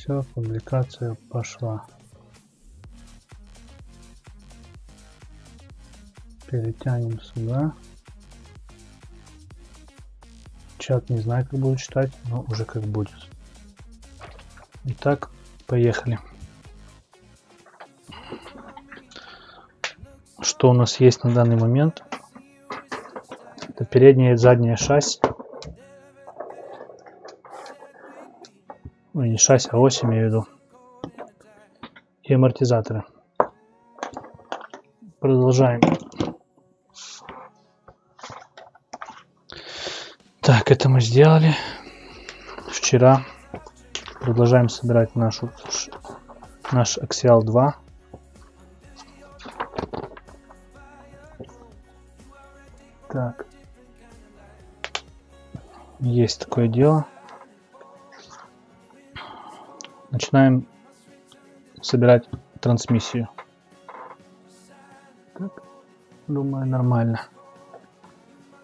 Все, публикация пошла. Перетянем сюда. Чат не знаю, как буду читать, но уже как будет. Итак, поехали. Что у нас есть на данный момент? Это передняя и задняя шасси. Шасси, а ось имею в виду. И амортизаторы. Продолжаем. Так, это мы сделали вчера. Продолжаем собирать нашу наш Axial 2. Так. Есть такое дело. Начинаем собирать трансмиссию. Так, думаю, нормально.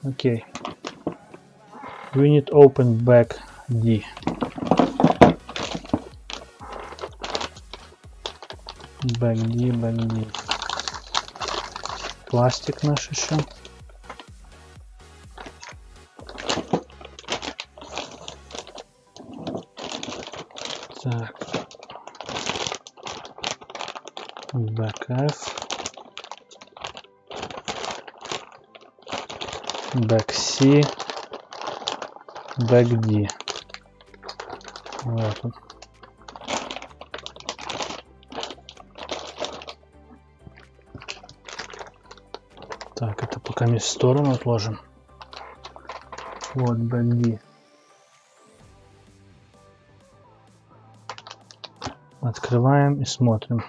Окей. We need open back D. Back D, back D. Пластик наш еще. Back C. Back D. Вот. Так, это пока мы в сторону отложим. Вот, Back D. Открываем и смотрим.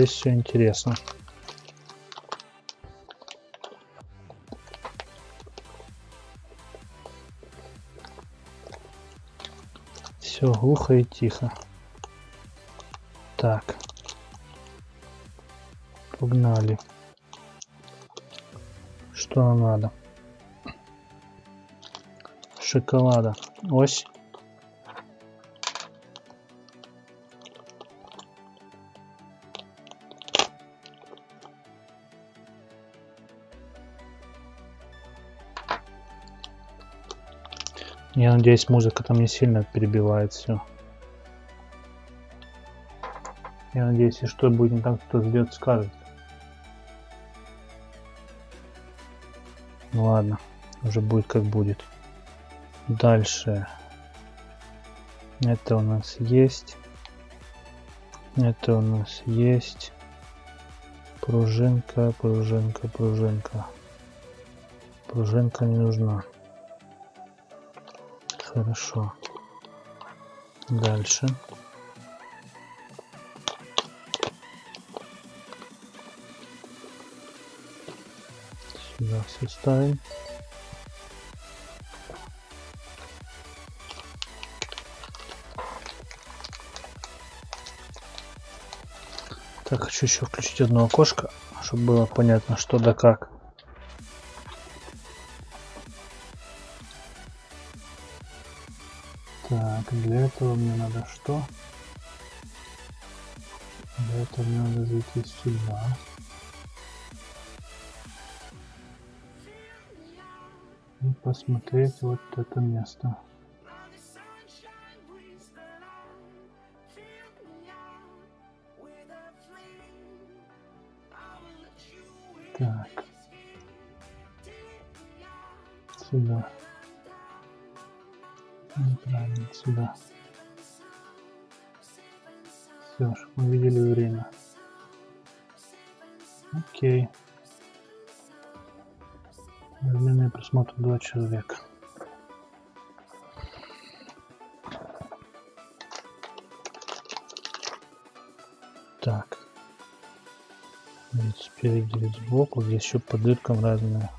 Здесь все интересно. Все глухо и тихо. Так. Погнали. Что нам надо? Шоколада. Ось. Я надеюсь, музыка там не сильно перебивает все. Я надеюсь, если что будет не так, кто ждет, скажет. Ну ладно, уже будет как будет. Дальше. Это у нас есть. Это у нас есть. Пружинка, пружинка, пружинка. Пружинка не нужна. Хорошо. Дальше. Сюда все ставим. Так, хочу еще включить одно окошко, чтобы было понятно, что да как. Этого мне надо что? Для этого мне надо зайти сюда. И посмотреть вот это место. Одновременный просмотр два человека. Так. Вид спереди, вид сбоку. Здесь еще по дыркам разные.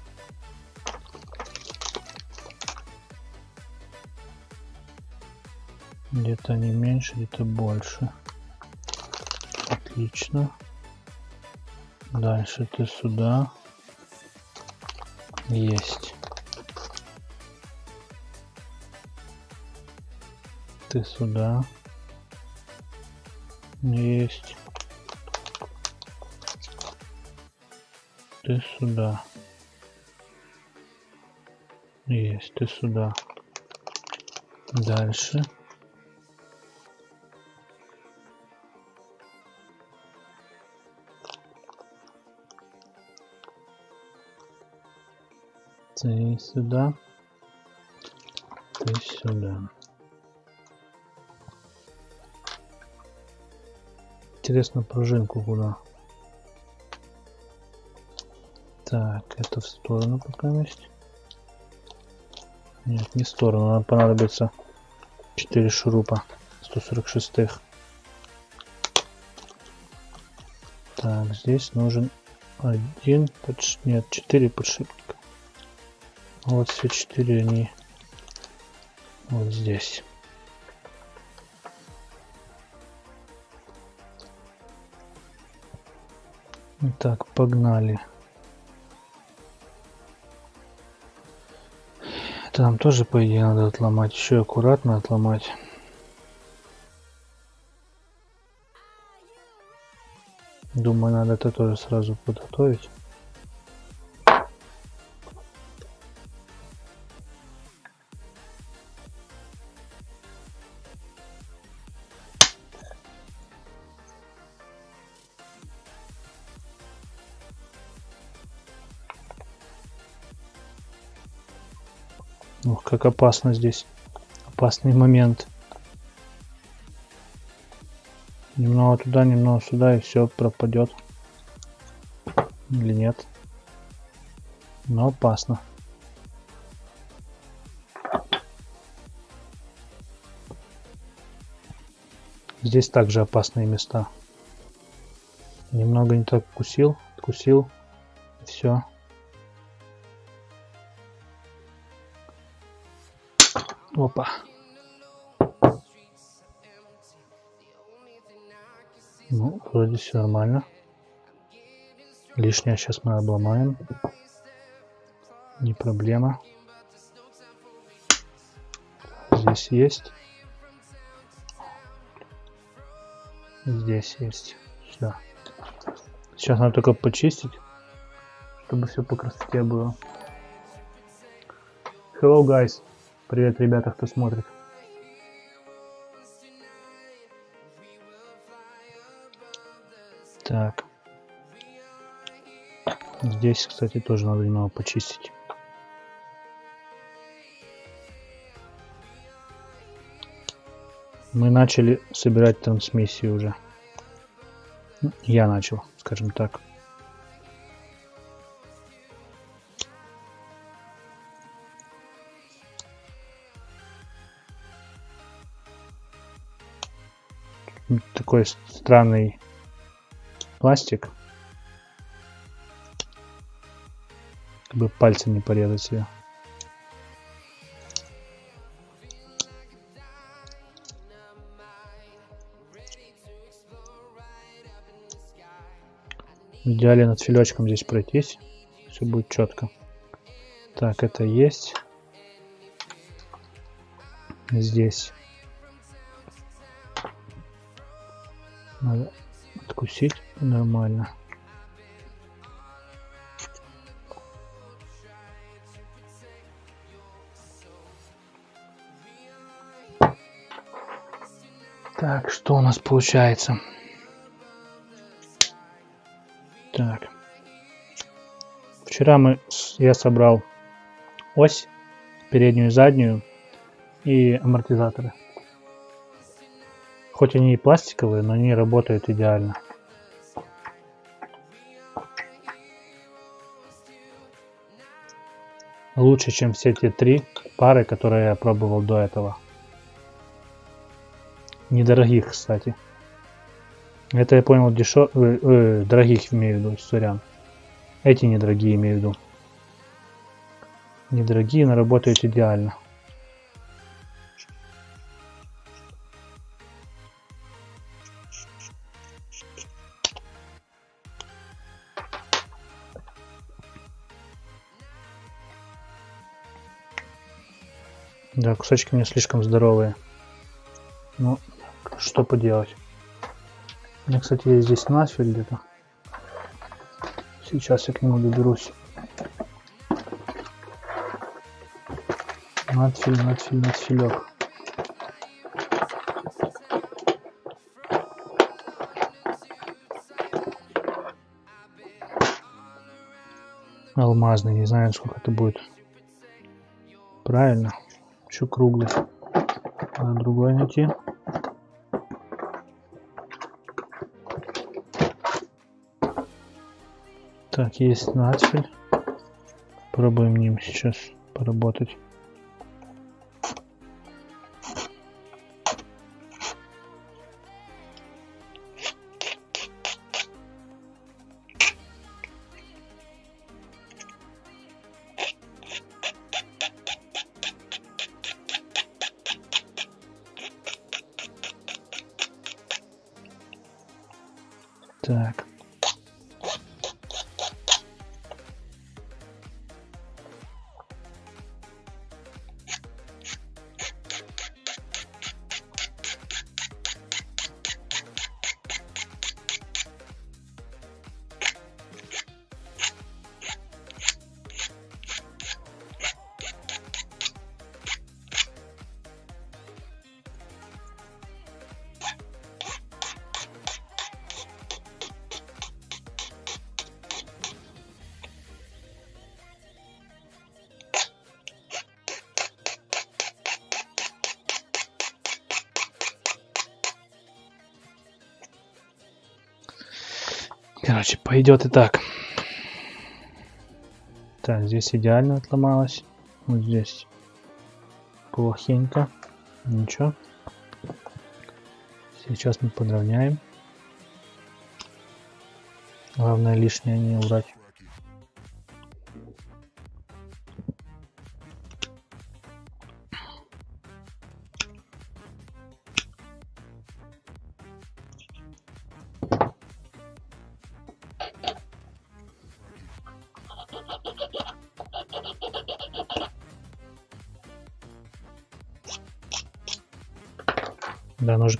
Где-то они меньше, где-то больше. Отлично. Дальше ты сюда. Есть. Ты сюда. Есть. Ты сюда. Есть, ты сюда. Дальше. Ты сюда. Ты сюда. Интересно, пружинку куда? Так, это в сторону пока есть. Нет, не в сторону. Нам понадобится 4 шурупа 146 -х. Так, здесь нужен один подш... нет, 4 подшипника. Вот все 4 они вот здесь. Так, погнали. Это нам тоже, по идее, надо отломать. Еще аккуратно отломать. Думаю, надо это тоже сразу подготовить. Как опасно здесь. Опасный момент. Немного туда, немного сюда, и все пропадет. Или нет. Но опасно. Здесь также опасные места. Немного не так кусил, откусил, все. Опа. Ну, вроде все нормально. Лишнее сейчас мы обломаем. Не проблема. Здесь есть. Здесь есть. Все. Сейчас надо только почистить, чтобы все по красоте было. Hello, guys. Привет, ребята, кто смотрит. Так. Здесь, кстати, тоже надо немного почистить. Мы начали собирать трансмиссию уже. Ну, я начал, скажем так. Такой странный пластик. Как бы пальцем не порезать себе. Идеале над филечком здесь пройтись. Все будет четко. Так, это есть. Здесь Надо откусить нормально. Так, что у нас получается? Так. Вчера мы, я собрал ось, переднюю и заднюю, и амортизаторы. Хоть они и пластиковые, но они работают идеально. Лучше, чем все те три пары, которые я пробовал до этого. Недорогих, кстати. Это я понял дешев... Э, э, дорогих имею в виду, сорян. Эти недорогие имею в виду. Недорогие, но работают идеально. Да, кусочки мне слишком здоровые. Ну, что поделать. У меня, кстати, есть здесь нафиль где-то. Сейчас я к нему доберусь. Надфиль, надфиль, надфилек. Алмазный, не знаю, сколько это будет. Правильно. Еще круглый. Надо другой найти. Так, есть надфиль. Пробуем ним сейчас поработать. Пойдет и так. Так, здесь идеально отломалось. Вот здесь плохенько. Ничего. Сейчас мы подровняем. Главное лишнее не убрать.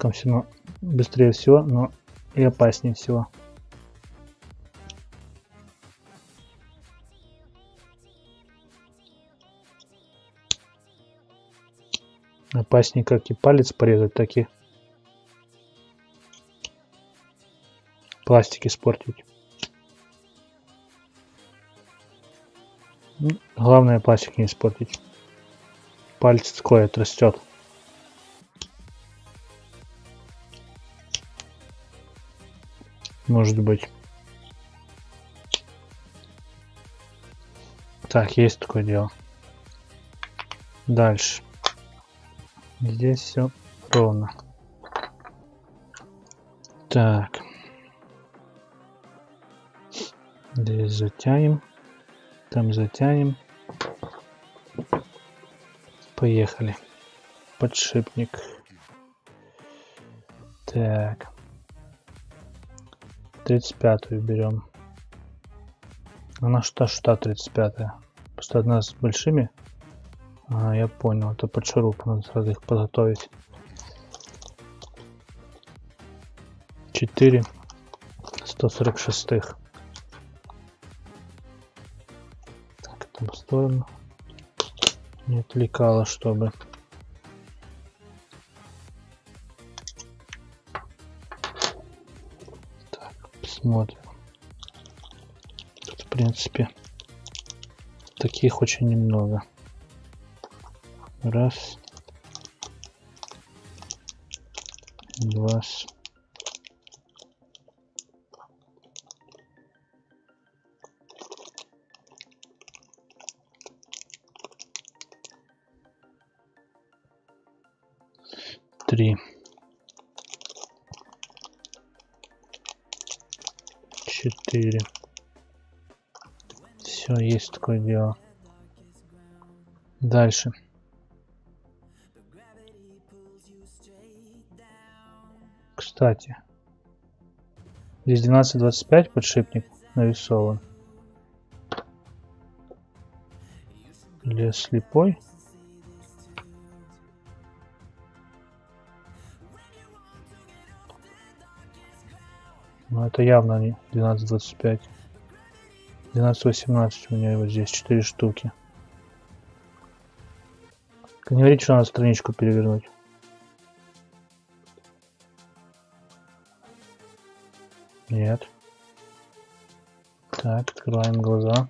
Все равно быстрее всего, но и опаснее всего. Опаснее как и палец порезать, так и пластик испортить. Главное пластик не испортить. Палец такой отрастет. Может быть. Так, есть такое дело. Дальше. Здесь все ровно. Так. Здесь затянем. Там затянем. Поехали. Подшипник. Так. 35 берем. Она что, что 35 -я? Просто одна с большими. А, я понял, это под шуруп, надо сразу их подготовить. 4 146 так это в сторону не отвлекало чтобы Вот. Тут, в принципе, таких очень немного. Раз. Два. 4. Все, есть такое дело. Дальше. Кстати. Здесь 12.25 подшипник нарисован. Для слепой? Это явно не 12.25. 12.18 у меня вот здесь 4 штуки. Не говорите, что надо страничку перевернуть. Нет. Так, открываем глаза.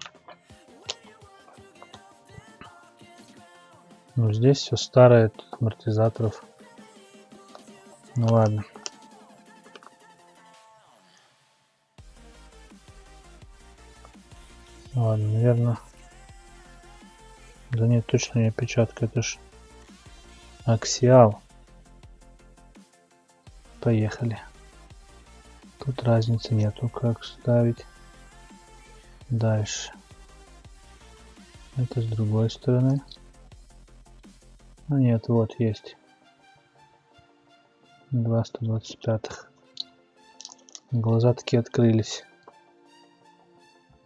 Ну, здесь все старое, амортизаторов. Ну ладно. Наверное. Да нет, точно не опечатка, это ж аксиал. Поехали. Тут разницы нету, как ставить. Дальше. Это с другой стороны. А нет, вот есть. Два 125. Глаза такие открылись.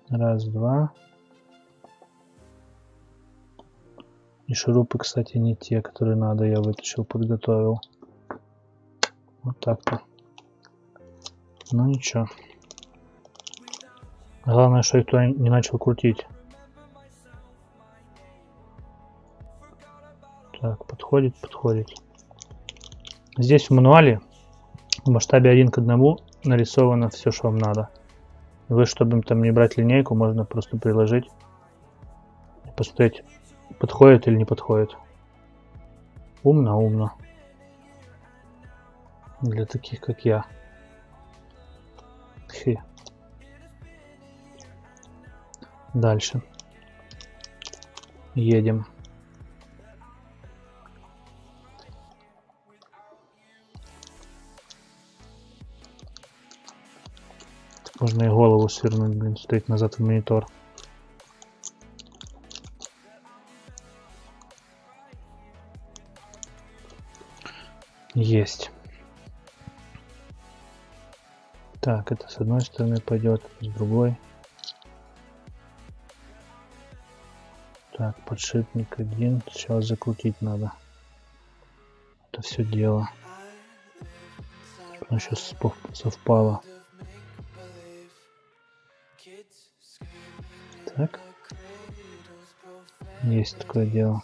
Раз, два. Шурупы, кстати, не те, которые надо, я вытащил, подготовил. Вот так-то. Ну ничего. Главное, что туда не начал крутить. Так, подходит, подходит. Здесь в мануале в масштабе 1 к 1 нарисовано все, что вам надо. Вы, чтобы там не брать линейку, можно просто приложить и посмотреть, подходит или не подходит. Умно, умно. Для таких, как я. Хи. Дальше. Едем. Можно и голову свернуть, блин, стоит назад в монитор. Есть. Так, это с одной стороны пойдет, с другой. Так, подшипник один. Сейчас закрутить надо. Это все дело. Оно сейчас совпало. Так. Есть такое дело.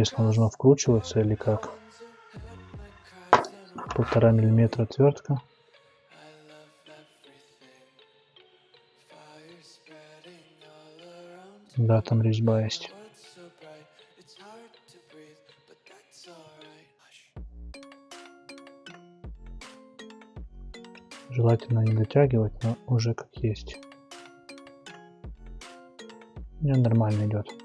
Интересно, должно вкручиваться или как? Полтора миллиметра отвертка. Да, там резьба есть. Желательно не дотягивать, но уже как есть. Мне нормально идет.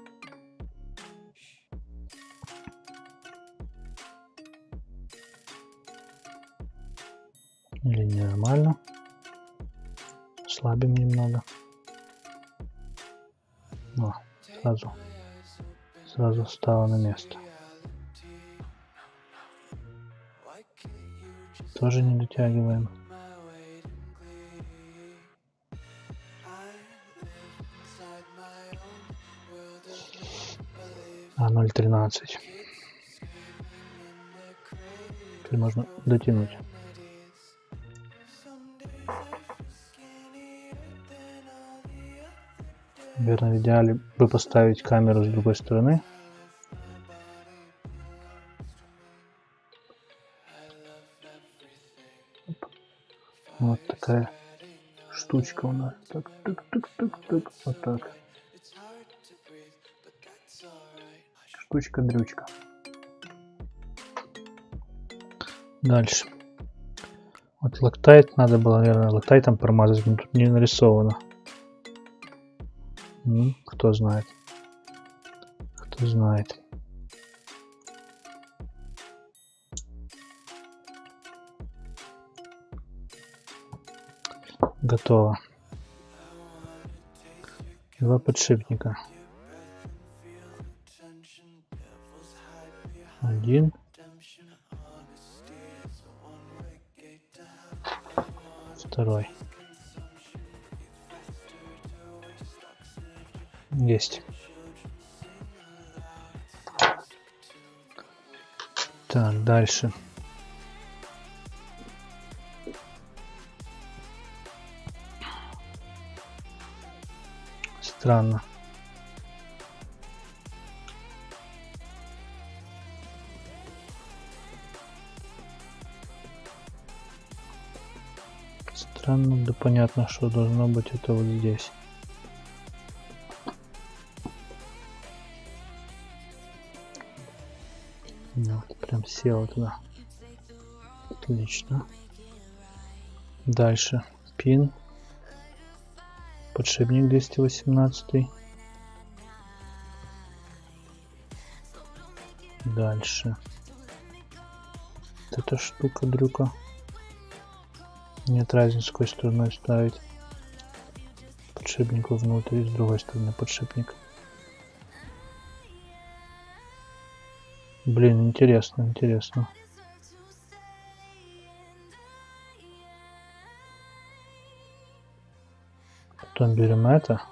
Слабим немного. О, сразу, сразу стало на место. Тоже не дотягиваем. А 0.13. Теперь можно дотянуть. Наверное, в идеале бы поставить камеру с другой стороны. Вот такая штучка у нас. Так, так, так, так, так, вот так. Штучка-дрючка. Дальше. Вот лактайт надо было, наверное, лактайтом промазать, но тут не нарисовано. Ну, кто знает. Кто знает. Готово. Два подшипника. Один. Второй. Есть. Так, дальше. Странно. Странно, да понятно, что должно быть это вот здесь. Села туда. Отлично. Дальше. Пин. Подшипник 218. Дальше. Вот эта штука, дрюка. Нет разницы, с какой стороной ставить. Подшипнику внутрь, с другой стороны подшипник. Блин, интересно, интересно. Потом берем это.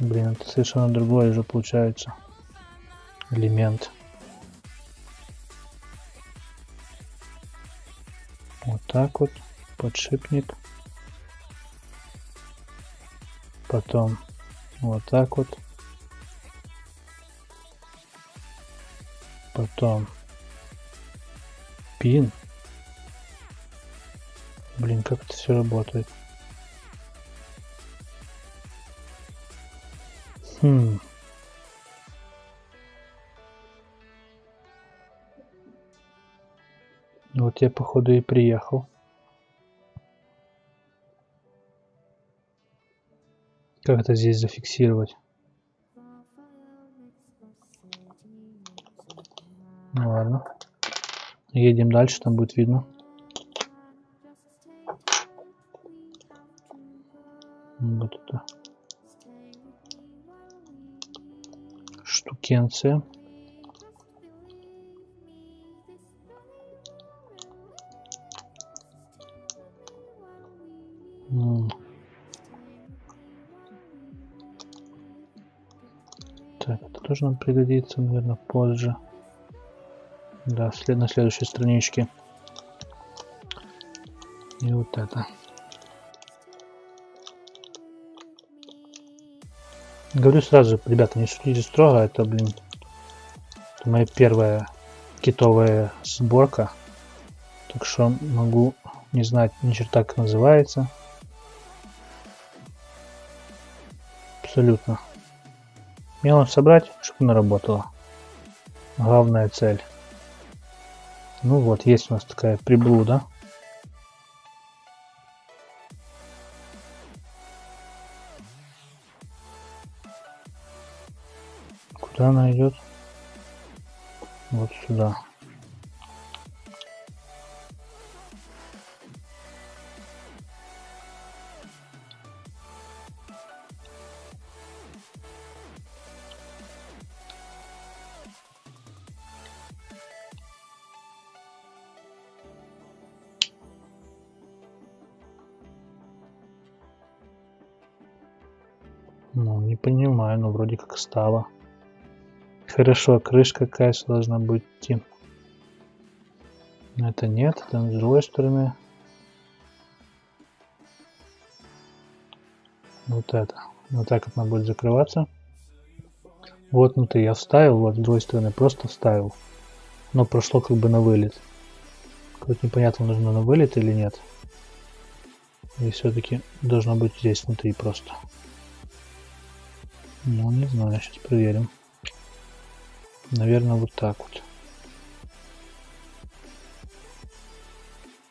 Блин, это совершенно другой уже получается элемент. Вот так вот, подшипник. Потом вот так вот. Потом пин. Блин, как это все работает. Хм. Вот я походу и приехал. Как это здесь зафиксировать? Ну ладно. Едем дальше, там будет видно. Вот это. Штукенция. Тоже нам пригодится, наверное, позже. Да, след на следующей страничке. И вот это. Говорю сразу, ребята, не судите строго, это, блин, это моя первая китовая сборка. Так что могу не знать ни черта как называется. Абсолютно. Мне собрать, чтобы она работала. Главная цель. Ну вот, есть у нас такая приблуда. Куда она идет? Вот сюда. Стало. Хорошо, крышка какая должна быть. Но это нет, там с другой стороны. Вот это. Вот так она будет закрываться. Вот внутри я вставил, вот с другой стороны просто вставил. Но прошло как бы на вылет. Тут непонятно, нужно на вылет или нет. И все-таки должно быть здесь внутри просто. Ну, не знаю, сейчас проверим. Наверное, вот так вот.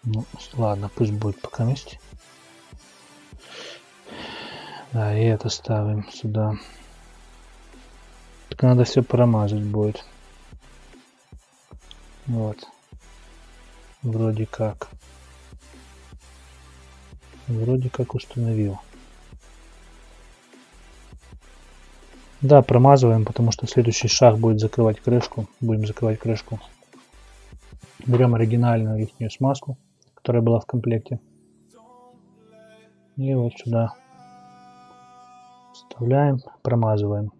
Ну, ладно, пусть будет пока вместе. Да, и это ставим сюда. Только надо все промазать будет. Вот. Вроде как. Вроде как установил. Да, промазываем, потому что следующий шаг будет закрывать крышку. Будем закрывать крышку. Берем оригинальную их смазку, которая была в комплекте. И вот сюда вставляем, промазываем.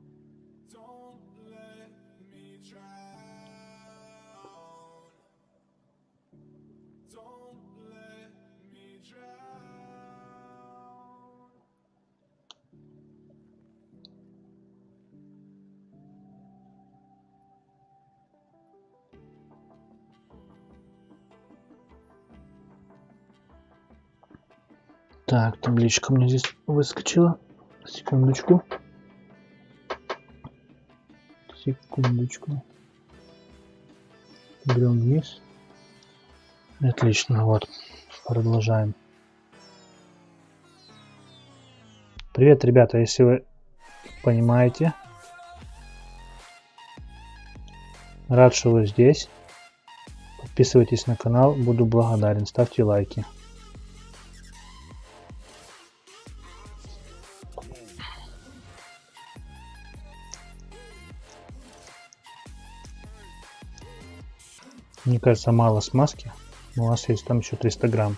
Так, табличка мне здесь выскочила. Секундочку. Секундочку. Берем вниз. Отлично, вот. Продолжаем. Привет, ребята, если вы понимаете. Рад, что вы здесь. Подписывайтесь на канал, буду благодарен. Ставьте лайки. Мне кажется, мало смазки. У нас есть там еще 300 грамм.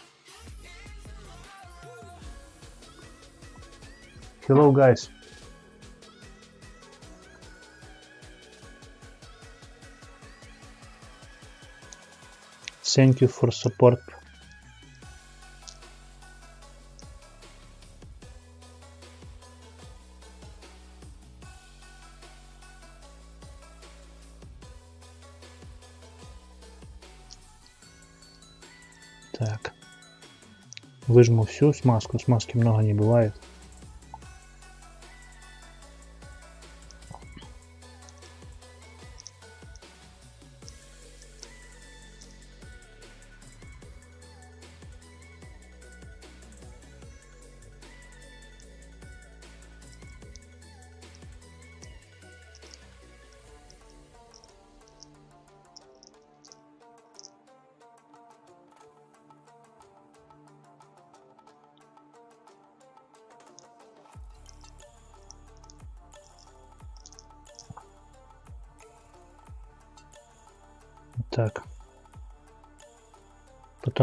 Hello, guys. Thank you for support. Выжму всю смазку. Смазки много не бывает.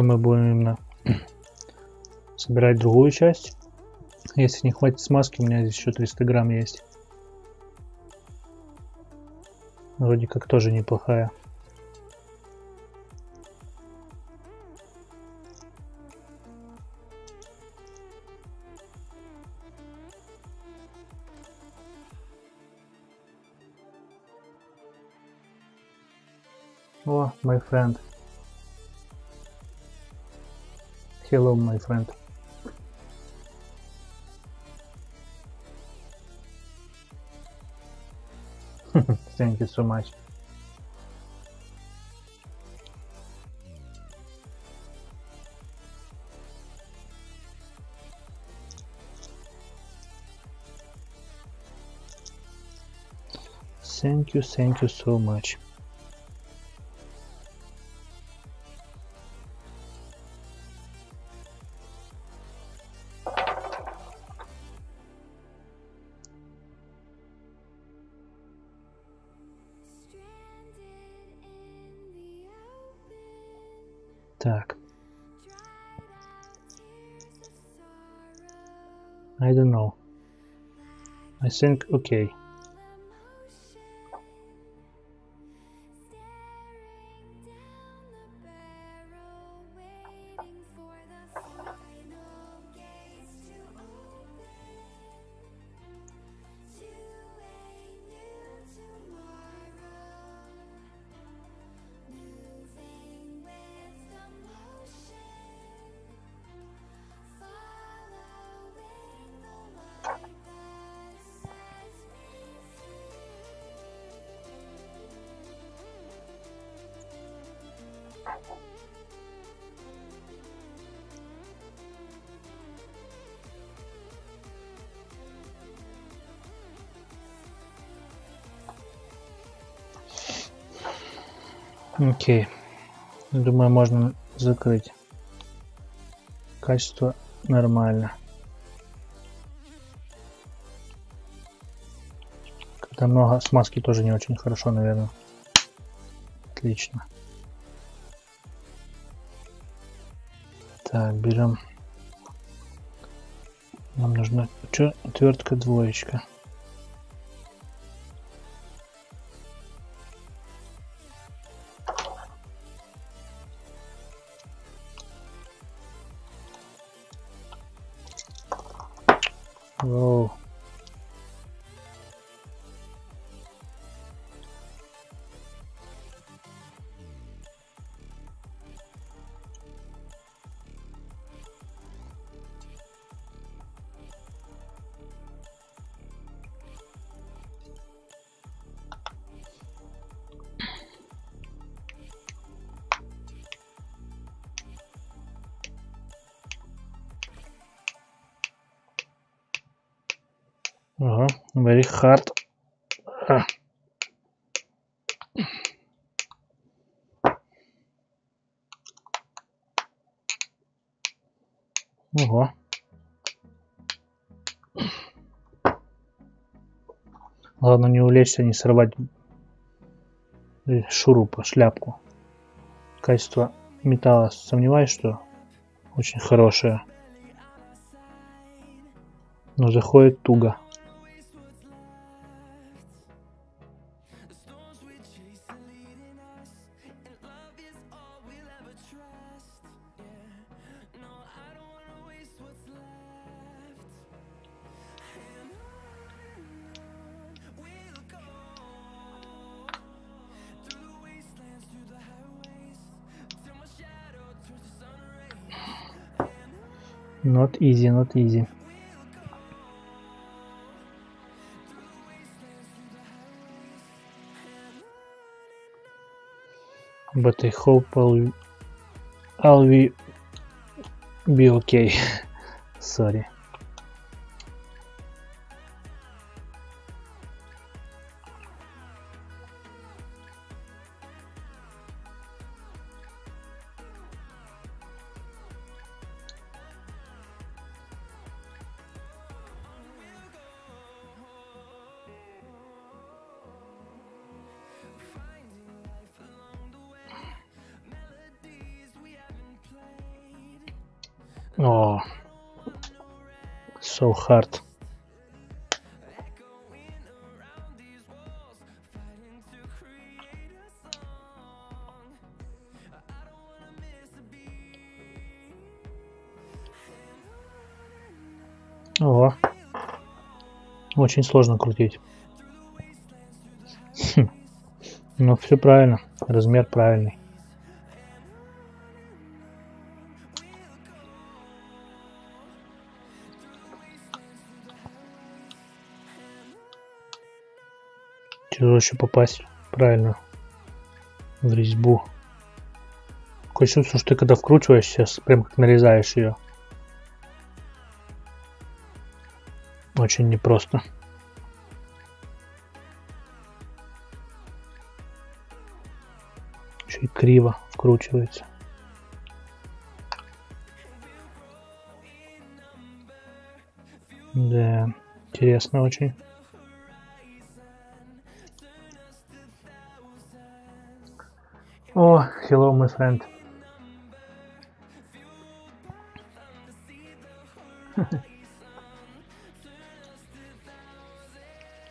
Мы будем именно собирать другую часть. Если не хватит смазки, у меня здесь еще 300 грамм есть. Вроде как тоже неплохая. О, my friend. Hello, my friend. Thank you so much. Thank you, thank you so much. sync OK. Окей. Думаю, можно закрыть. Качество нормально. Когда много смазки тоже не очень хорошо, наверное. Отлично. Так, берем Нам нужна что? Отвертка двоечка. Hard. А. Ого. Главное не увлечься, не сорвать э, шурупа, шляпку. Качество металла сомневаюсь, что очень хорошее. Но заходит туго. Not easy, not easy. But I hope I'll, I'll be, be okay. Sorry. Hard. Ого. Очень сложно крутить. Хм. Ну, все правильно. Размер правильный. Тяжело еще попасть правильно в резьбу. Такое чувство, что ты когда вкручиваешь сейчас, прям как нарезаешь ее. Очень непросто. Еще и криво вкручивается. Да, интересно очень. Oh, hello, my friend.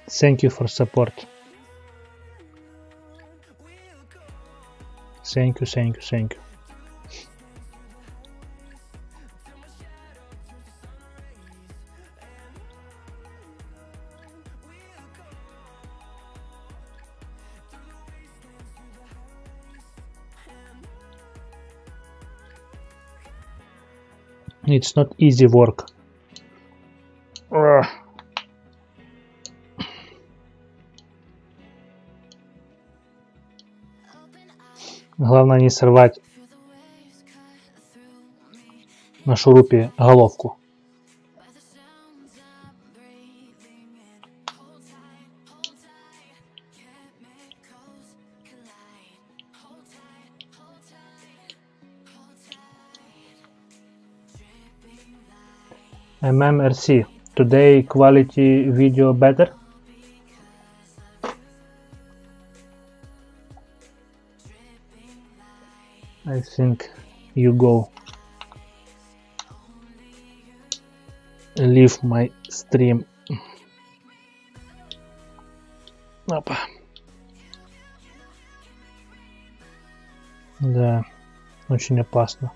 Thank you for support. Thank you, thank you, thank you. It's not easy work. Главное не сорвать на шурупе головку. MMRC. Today quality video better? I think you go. leave my stream. Опа. Да, очень опасно.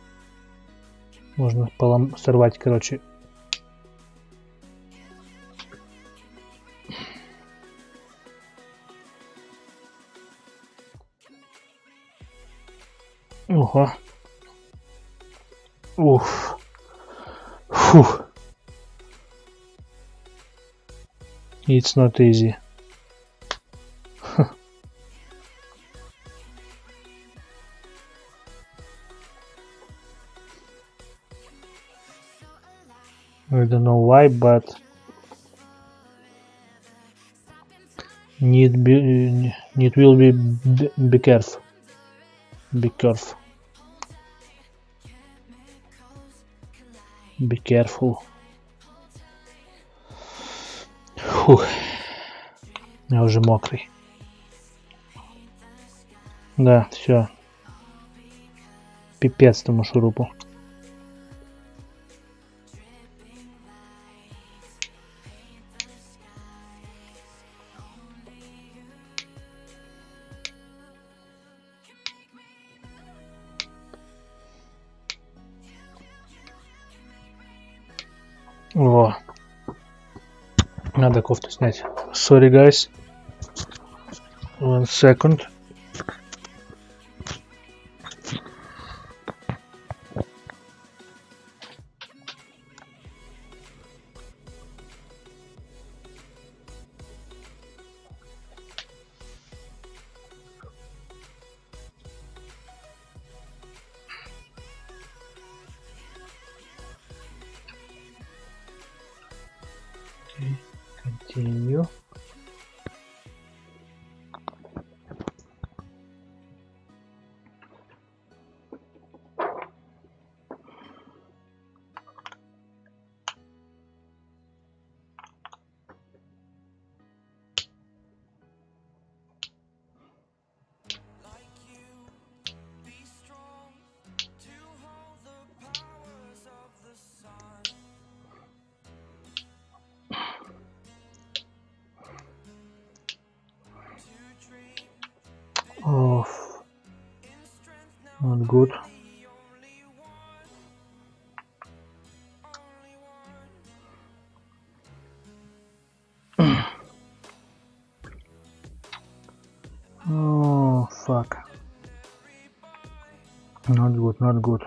Можно полом... сорвать, короче. It's not easy. I don't know why, but need be need will be be, be careful. Be careful. Be careful. Фух. Я уже мокрый. Да, все. Пипец тому шурупу. Надо кофту снять. Sorry, guys. One second. Not good. oh, fuck. Not good, not good.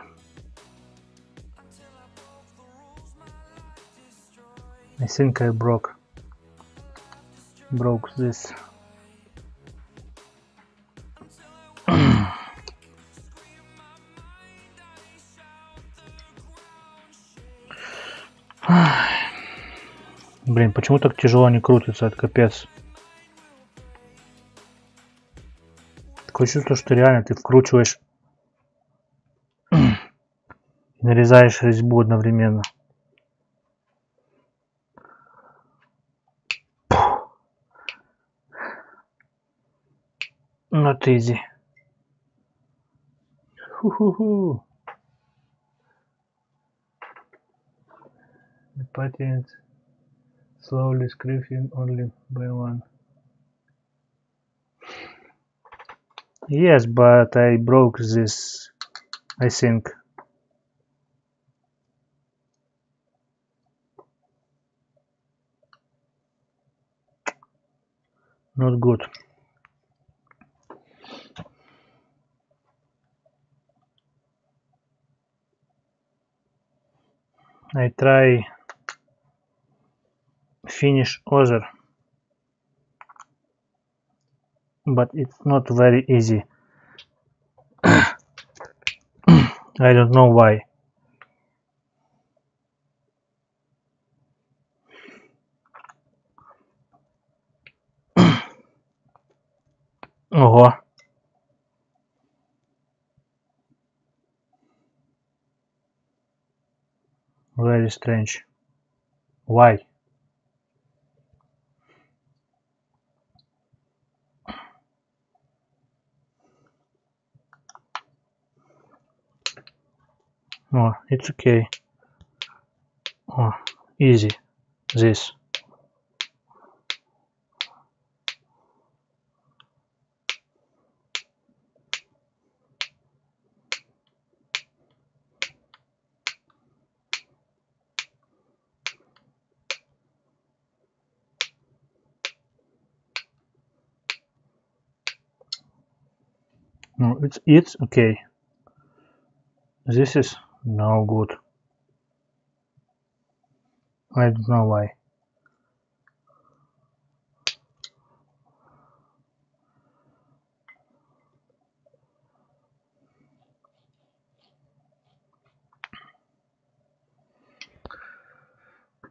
I think I broke broke this. Почему так тяжело не крутится, это капец. Такое чувство, что реально ты вкручиваешь нарезаешь резьбу одновременно. Not easy. Ху-ху-ху. The patent slowly scraping only by one. Yes, but I broke this, I think. Not good. I try finish other but it's not very easy I don't know why Ого. Very strange. Why? Oh, it's okay. Oh, easy this No, it's it's okay. This is no good. I don't know why.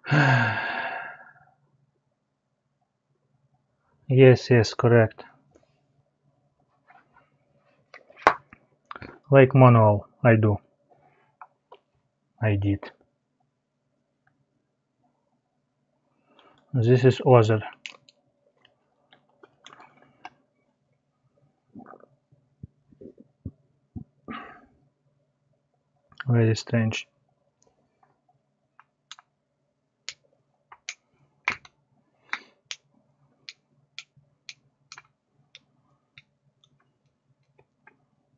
yes, yes, correct. Like manual, I do. I did. This is other. Very strange.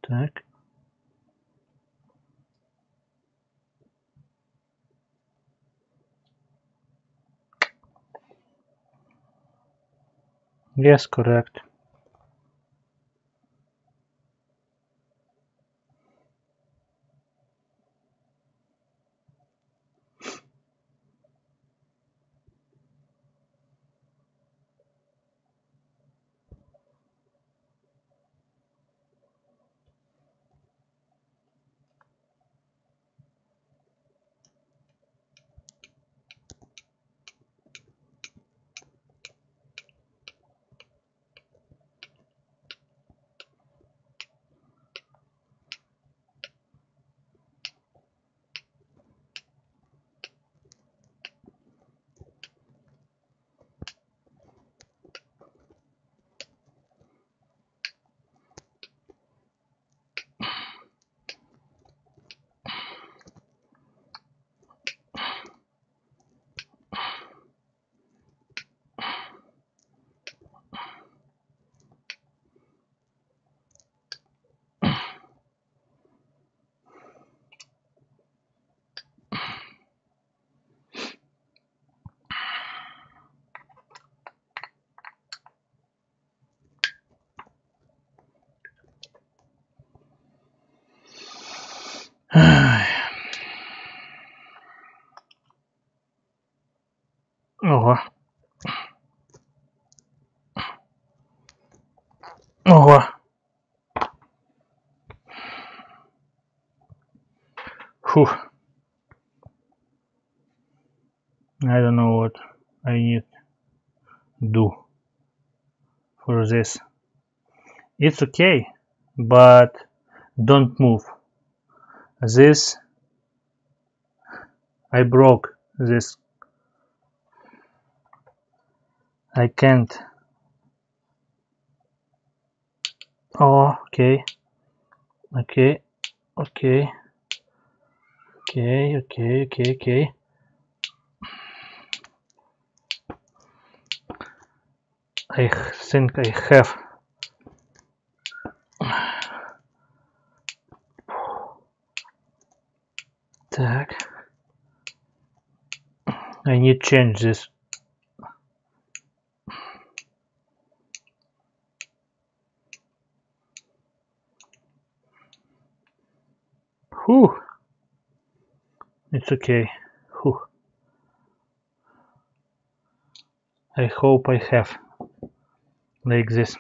Так. Yes, correct. Ого. Ого. Фух. I don't know what I need do for this. It's okay, but don't move. This I broke this. I can't. Oh, okay. Okay. Okay. Okay, okay, okay, okay. I think I have Tag. And you change this. Whew. It's okay. Whew. I hope I have like this.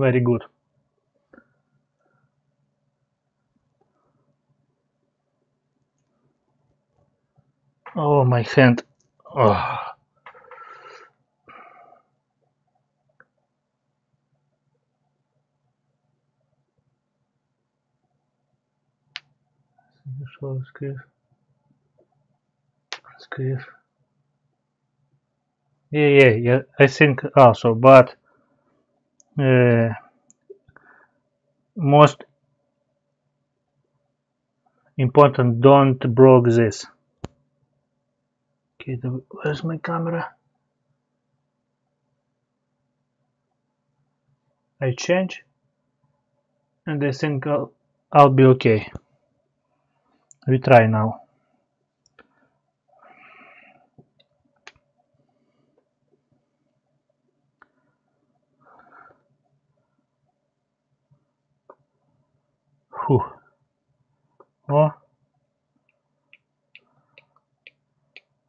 very good oh my hand oh. Excuse. Yeah, yeah, yeah. I think ah, also, but uh, most important, don't broke this. Okay, the, where's my camera? I change, and I think I'll, I'll be okay. We try now. Whew. Oh,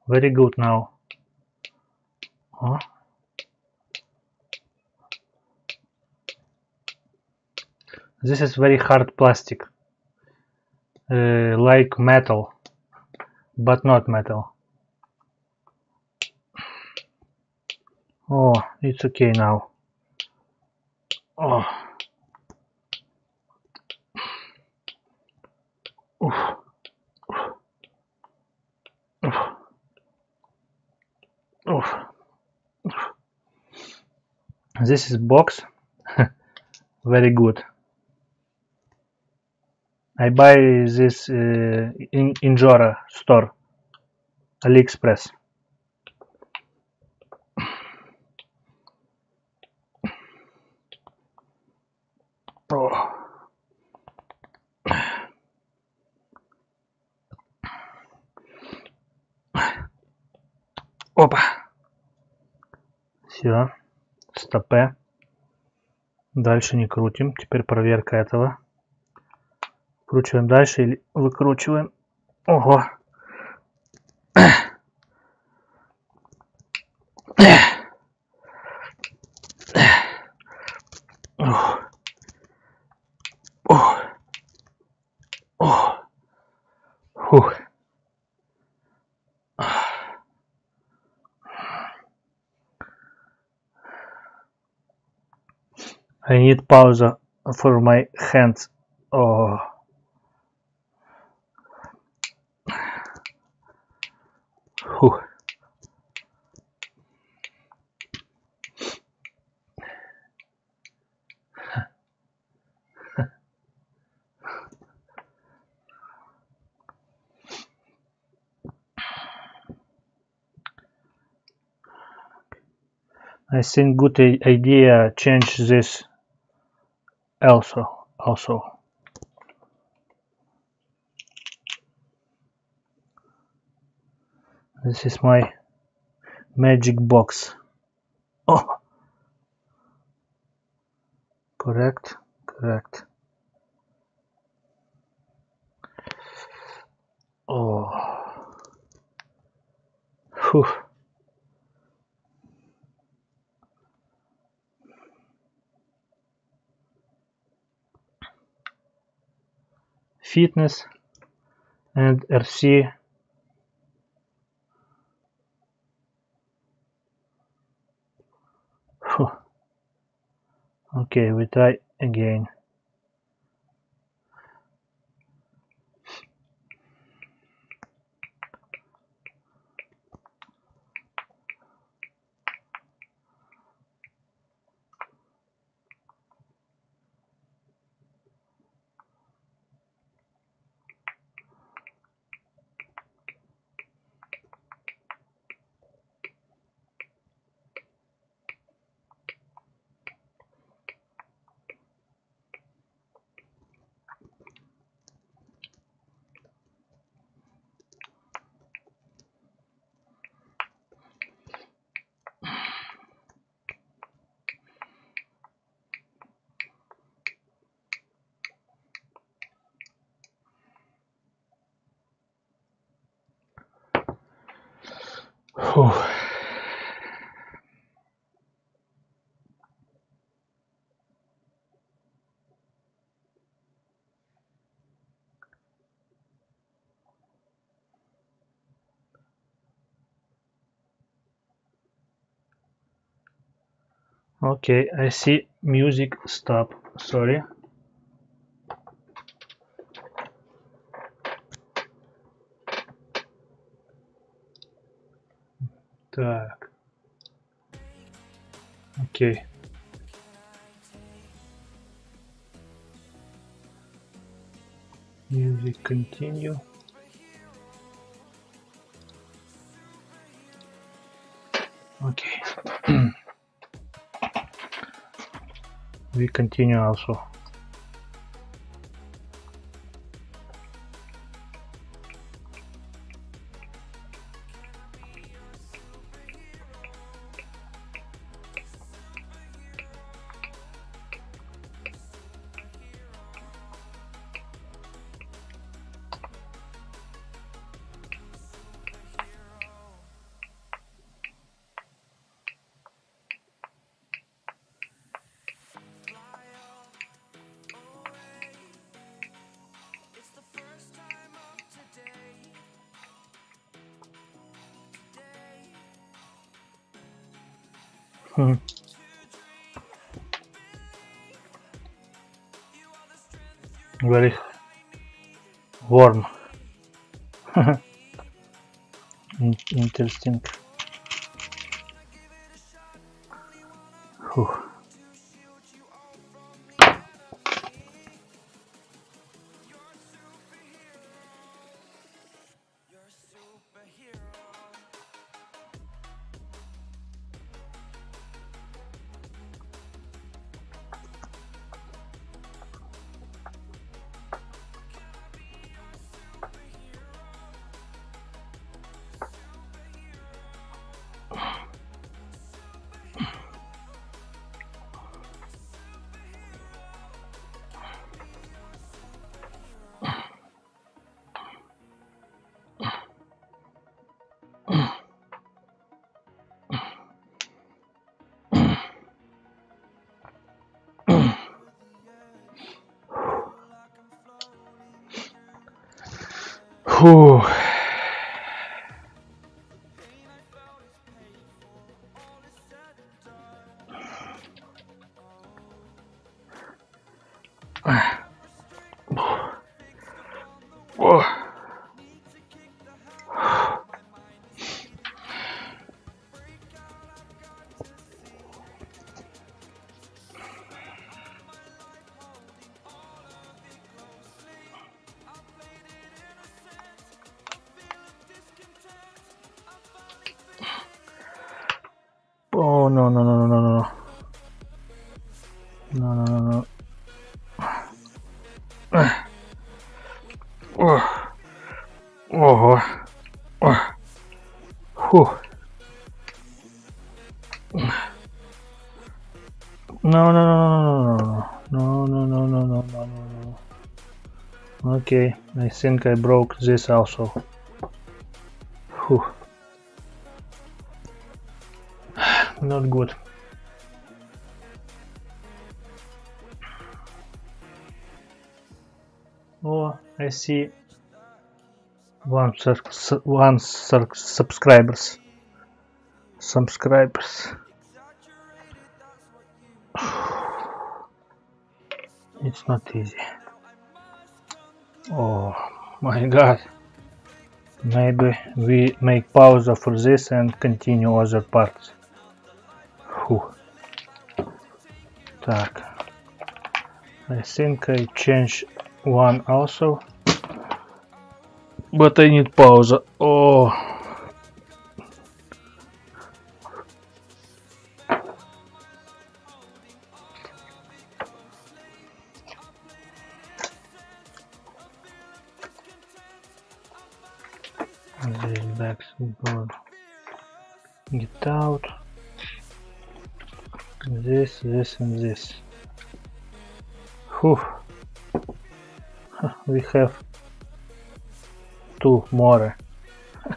very good now. Oh. This is very hard plastic, uh, like metal, but not metal. Oh, it's okay now. Oh. Oof. Oof. Oof. Oof This is box. very good. I buy this uh, in in Jora store, AliExpress. Oh. Опа. Все. Стопе. Дальше не крутим. Теперь проверка этого. Вкручиваем дальше или выкручиваем. Ого. need pause for my hands. Oh. I think good idea change this also also. This is my magic box. Oh! Correct correct. Oh. Whew. Fitness and RC okay we try again okay I see music stop sorry Так. Окей. Music continue. We continue also. Uh. Think I broke this also. Whew. Not good. Oh, I see one one subscribers. Subscribers. It's not easy Oh my god. Maybe we make pause for this and continue other parts. Фу. Так. I think I change one also. But I need pause. Oh. This, and this. Whew. We have two more.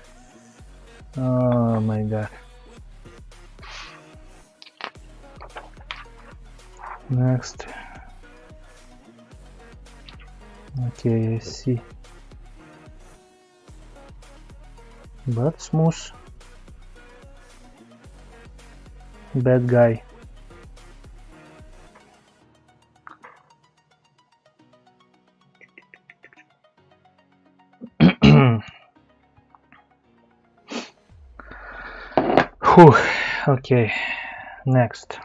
oh my god. Next. Okay, I see. But smooth. Bad guy. Фух, окей. Next.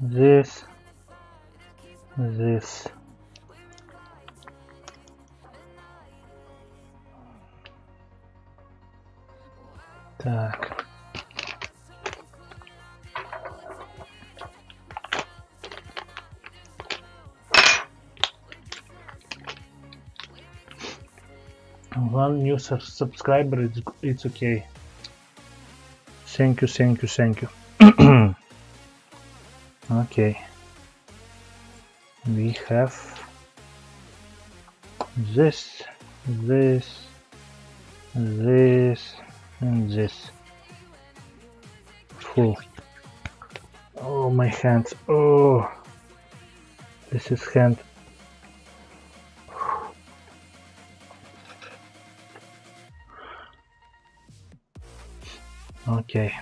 This. This. Так. One new sub- subscriber, it's, it's okay. Thank you, thank you, thank you. okay. We have this, this, this, and this. Full. Oh, my hands. Oh, this is hand. Okay.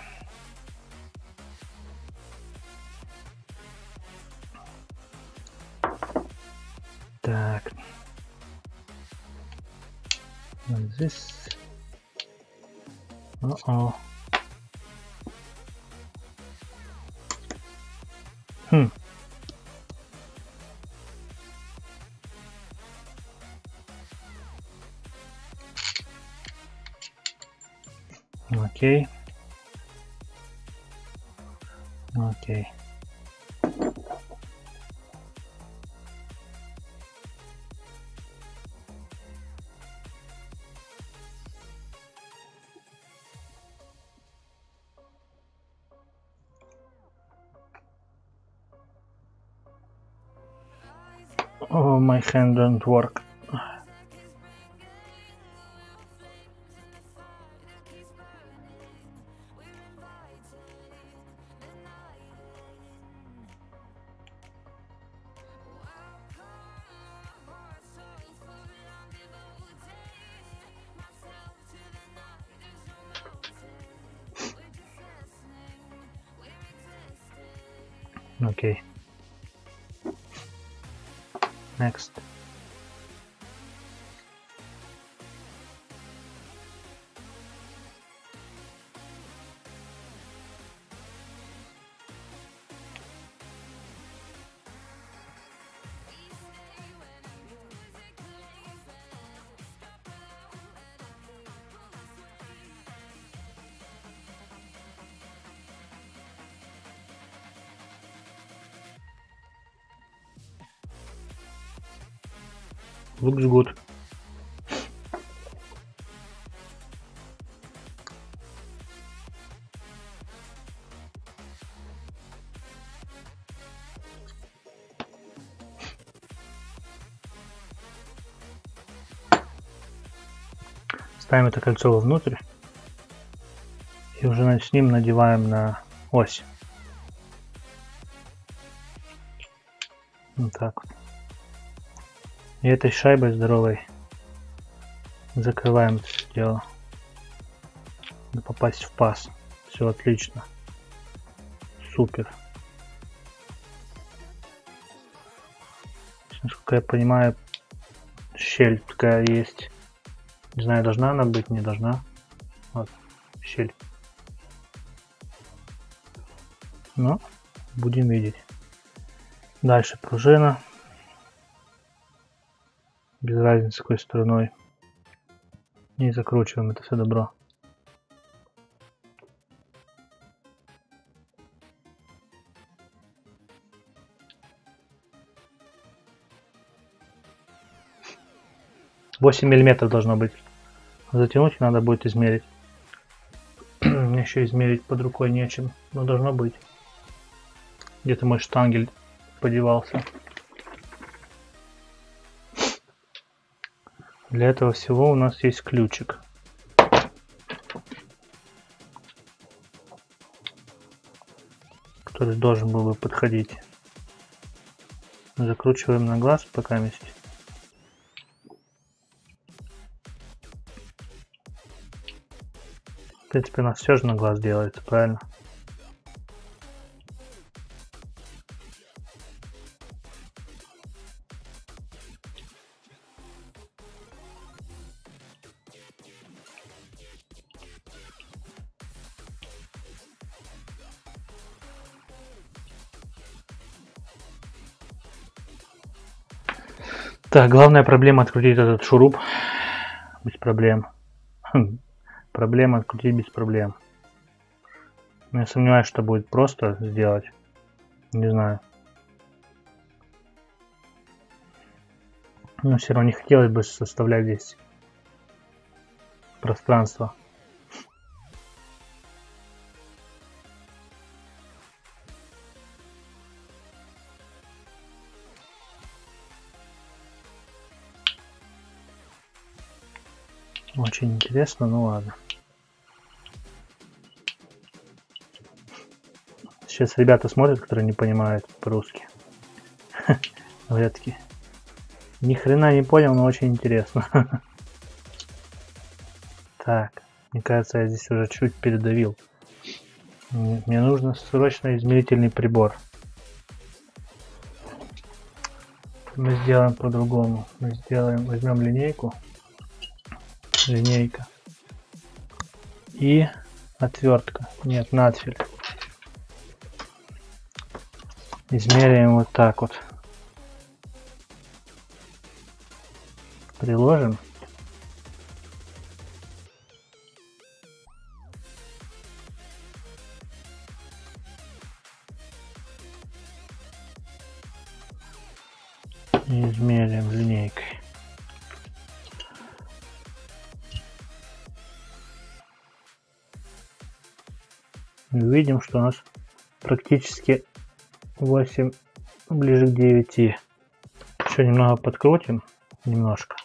Так. And this. Uh-oh. Hmm. Okay. Okay. Oh, my hand don't work. Looks good. Ставим это кольцо вовнутрь и уже с ним надеваем на ось. Вот так вот. И этой шайбой здоровой закрываем это всё дело. Надо попасть в паз. Все отлично. Супер. Насколько я понимаю, щель такая есть. Не знаю, должна она быть, не должна. Вот, щель. Но будем видеть. Дальше пружина. Без разницы какой стороной. И закручиваем это все добро. Восемь миллиметров должно быть. Затянуть надо будет измерить. Еще измерить под рукой нечем, но должно быть. Где-то мой штангель подевался. Для этого всего у нас есть ключик. Который должен был бы подходить. Закручиваем на глаз пока вместе. В принципе, у нас все же на глаз делается, правильно? Так, главная проблема открутить этот шуруп без проблем. Хм, проблема открутить без проблем. Но я сомневаюсь, что будет просто сделать. Не знаю. Но все равно не хотелось бы составлять здесь пространство. Очень интересно, ну ладно. Сейчас ребята смотрят, которые не понимают по-русски. Говорят ни хрена не понял, но очень интересно. Так, мне кажется, я здесь уже чуть передавил. Мне нужно срочно измерительный прибор. Мы сделаем по-другому. Мы сделаем, возьмем линейку. Линейка. И отвертка. Нет, надфиль. Измеряем вот так вот. Приложим. Видим, что у нас практически 8 ближе к 9. Еще немного подкрутим. Немножко.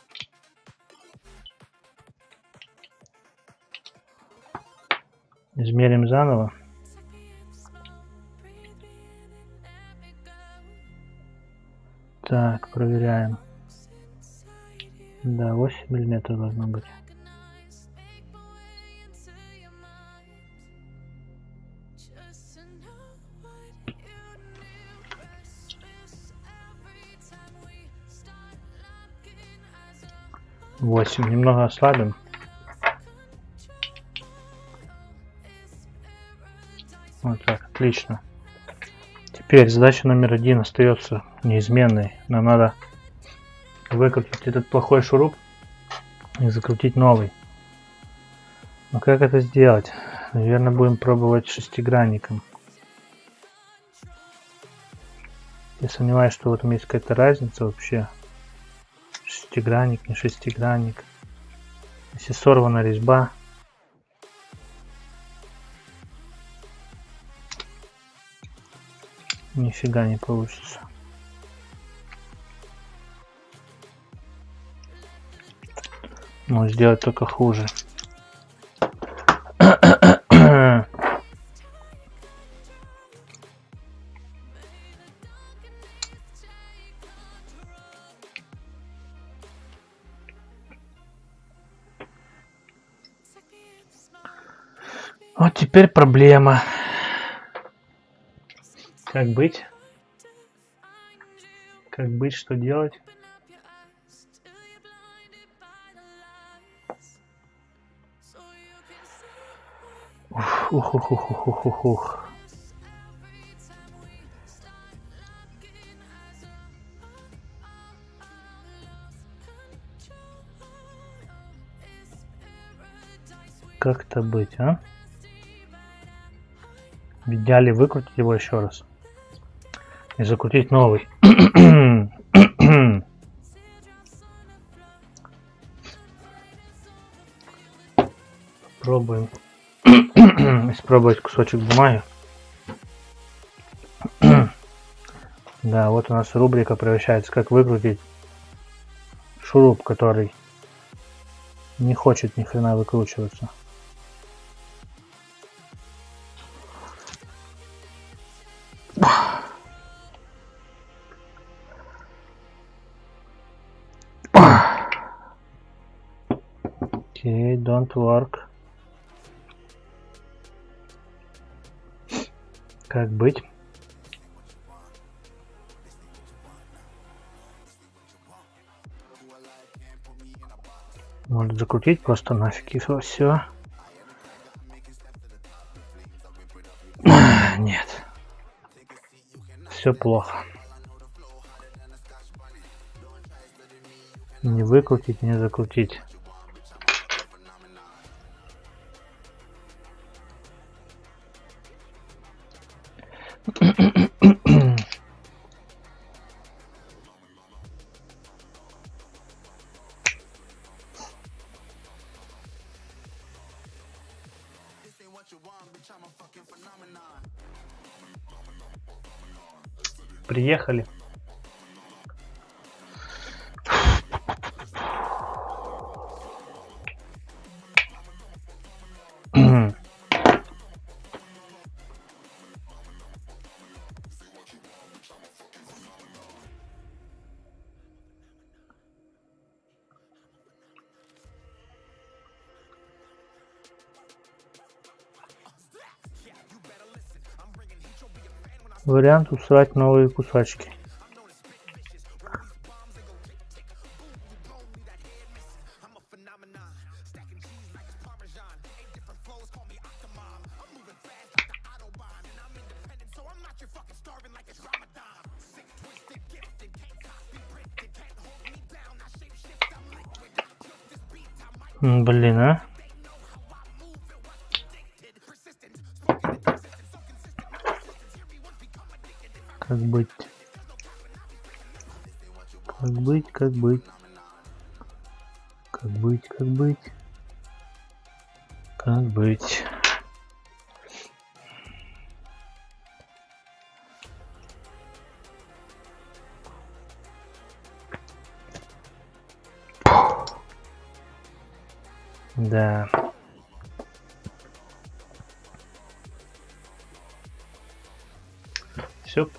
Измерим заново. Так, проверяем. Да, 8 миллиметров должно быть. Восемь. Немного ослабим. Вот так, отлично. Теперь задача номер один остается неизменной. Нам надо выкрутить этот плохой шуруп и закрутить новый. Но как это сделать? Наверное, будем пробовать шестигранником. Я сомневаюсь, что в этом есть какая-то разница вообще. Шестигранник, не шестигранник. Если сорвана резьба, Нифига не получится. Может сделать только хуже. Теперь проблема. Как быть? Как быть, что делать? Ух, ух, ух, ух, ух, ух, ух. Как-то быть, а? В идеале выкрутить его еще раз и закрутить новый. Попробуем испробовать кусочек бумаги. да, вот у нас рубрика превращается, как выкрутить шуруп, который не хочет ни хрена выкручиваться. Work. Как быть? Может закрутить просто нафиг и все. Нет. Все плохо. Не выкрутить, не закрутить. Вариант усрать новые кусачки.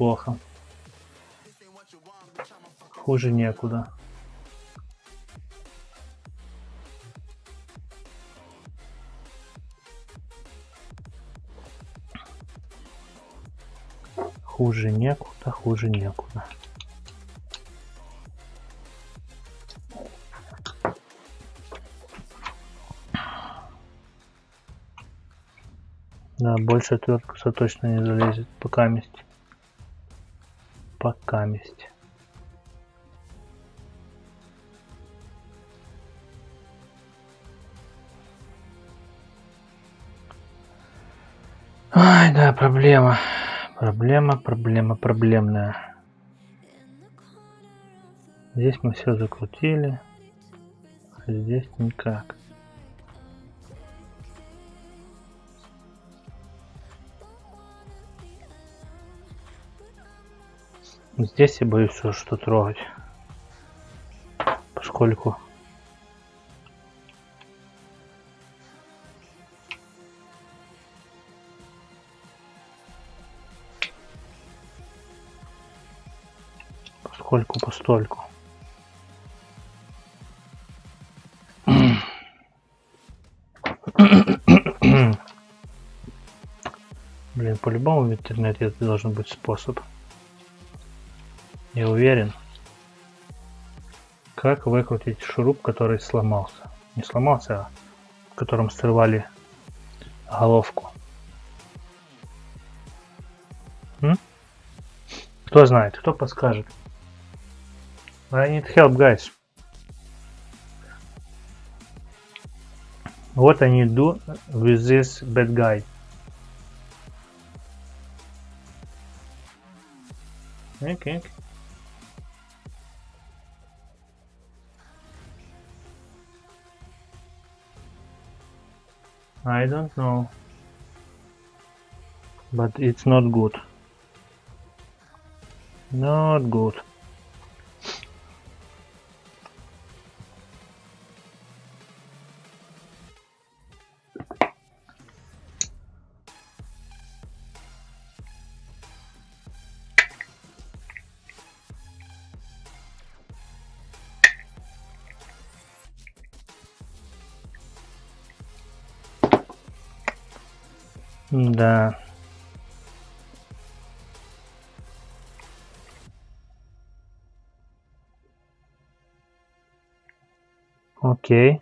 Плохо. Хуже некуда. Хуже некуда, хуже некуда. Да, больше отвертка точно не залезет, пока месть. Пока месть. Ай, да, проблема. Проблема, проблема, проблемная. Здесь мы все закрутили. А здесь никак. Здесь я боюсь уже что трогать. Поскольку поскольку постольку. Блин, по-любому в интернете должен быть способ. Не уверен. Как выкрутить шуруп, который сломался? Не сломался, а в котором срывали головку. М? Кто знает, кто подскажет? I need help, guys. What I need to do with this bad guy? Okay. okay. I don't know. But it's not good. Not good. Да. Окей.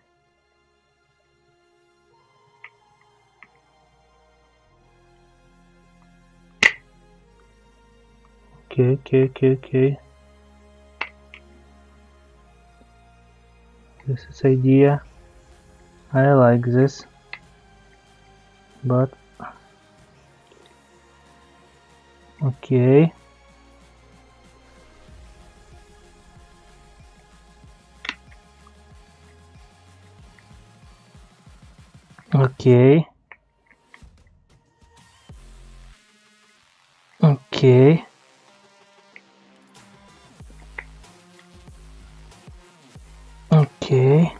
Окей, окей, окей, окей. This is idea. I like this. But Ok. Ok. Ok. Ok.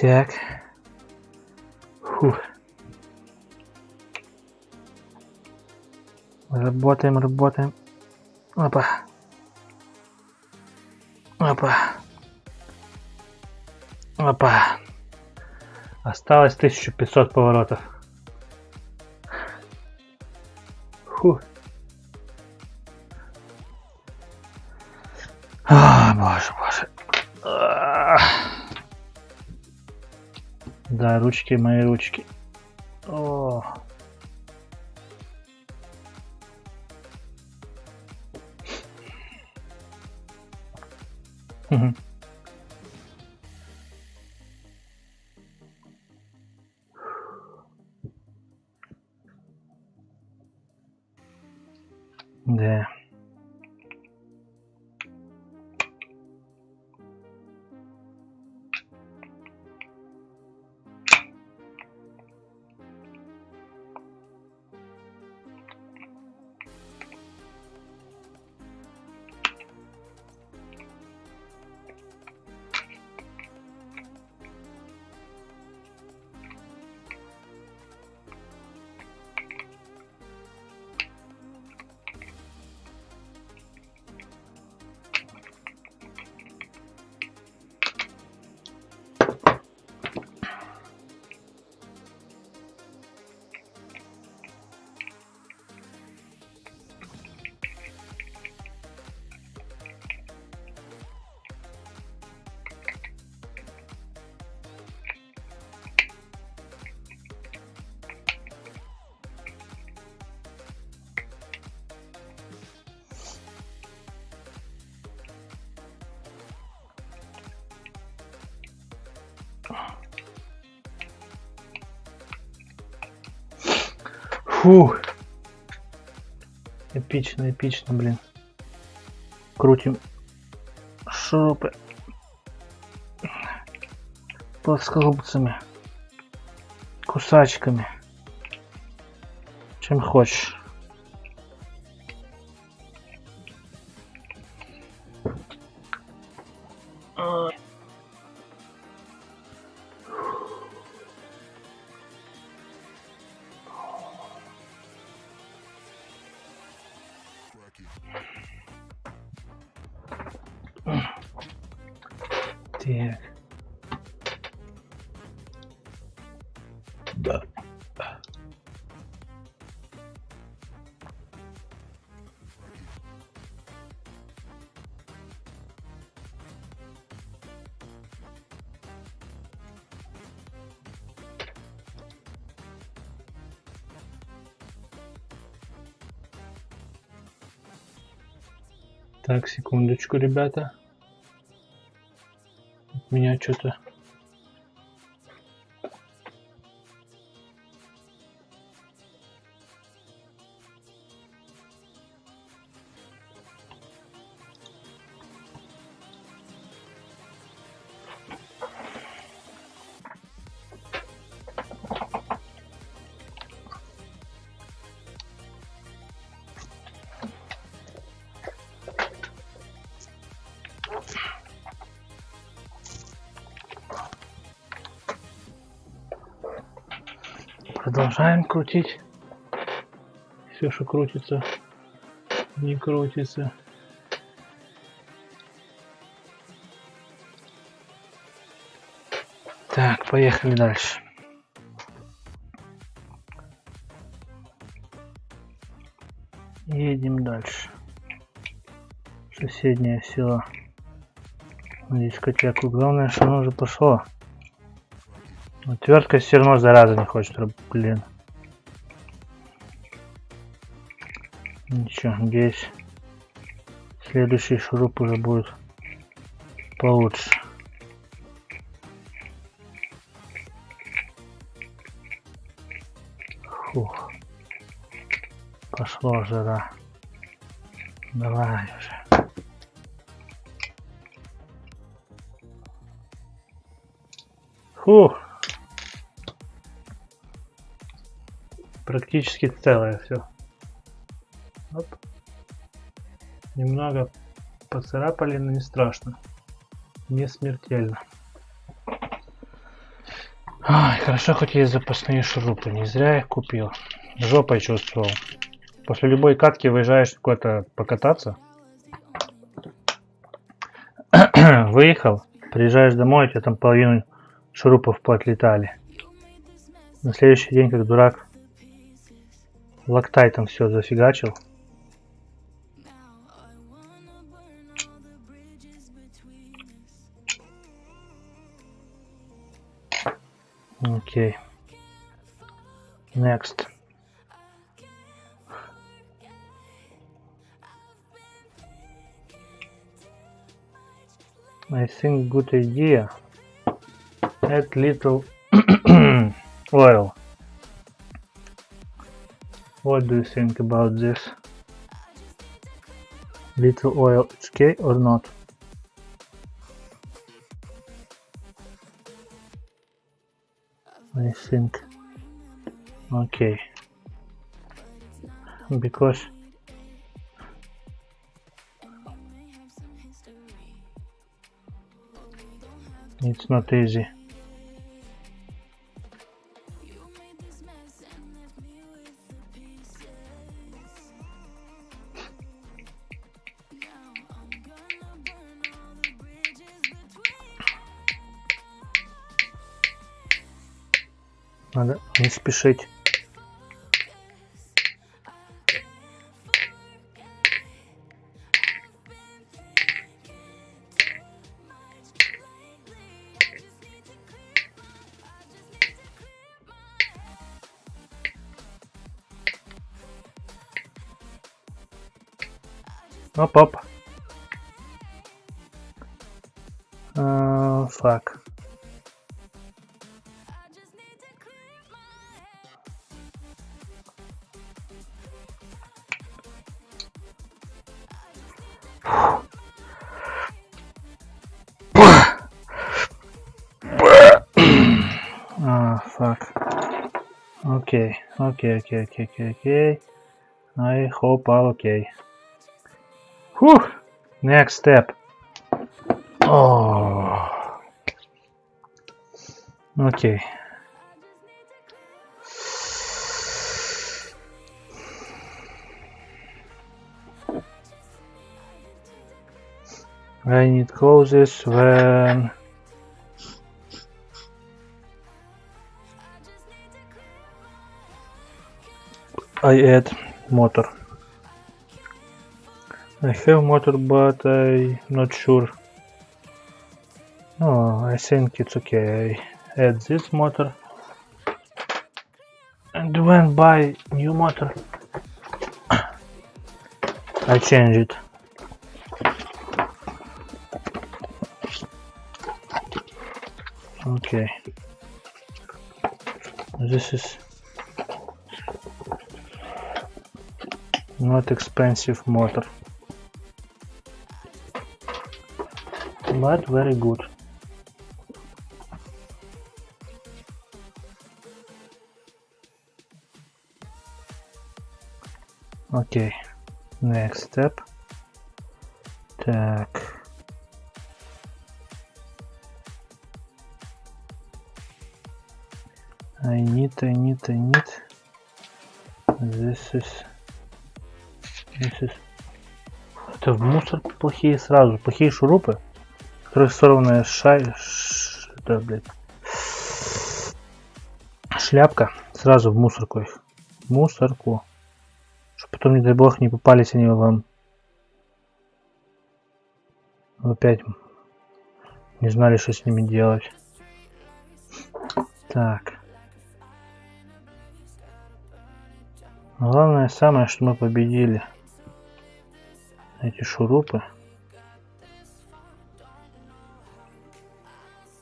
Так. Фух. Работаем, работаем. Опа. Опа. Опа. Осталось 1500 поворотов. Фу. А, боже, боже. Да, ручки, мои ручки. Фух. Эпично, эпично, блин. Крутим шурупы плоскогубцами, кусачками, чем хочешь. Ребята. У меня что-то... Продолжаем крутить. Все, что крутится, не крутится. Так, поехали дальше. Едем дальше. Соседнее село. На дискотеку. Главное, что оно уже пошло. Отвертка все равно зараза не хочет, блин. Ничего, здесь следующий шуруп уже будет получше. Фух. Пошло жара. Давай уже. Фух. Практически целое все. Оп. Немного поцарапали, но не страшно. Не смертельно. Ай, хорошо, хоть есть запасные шурупы. Не зря их купил. Жопой чувствовал. После любой катки выезжаешь куда-то покататься. Выехал, приезжаешь домой, у тебя там половину шурупов поотлетали. На следующий день, как дурак, лактайтом все зафигачил. Окей. Next. I think good idea. Add little oil. What do you think about this? Little oil, it's okay or not? I think okay because it's not easy не спешить. Оп-оп. Uh, fuck. Okay, okay, okay, okay, okay, okay. I hope all okay. Whew! Next step. Oh. Okay. When it closes when I add motor. I have motor but I'm not sure. Oh, I think it's okay. I add this motor and when buy new motor I change it. Okay. This is not expensive motor but very good okay next step так I need, I need, I need. This is... Это в мусор плохие сразу. Плохие шурупы. Которые сорванная шай... Ш... Это, блядь. Шляпка. Сразу в мусорку их. В мусорку. Чтоб потом, не дай бог, не попались они вам. Опять не знали, что с ними делать. Так. Главное самое, что мы победили. Эти шурупы.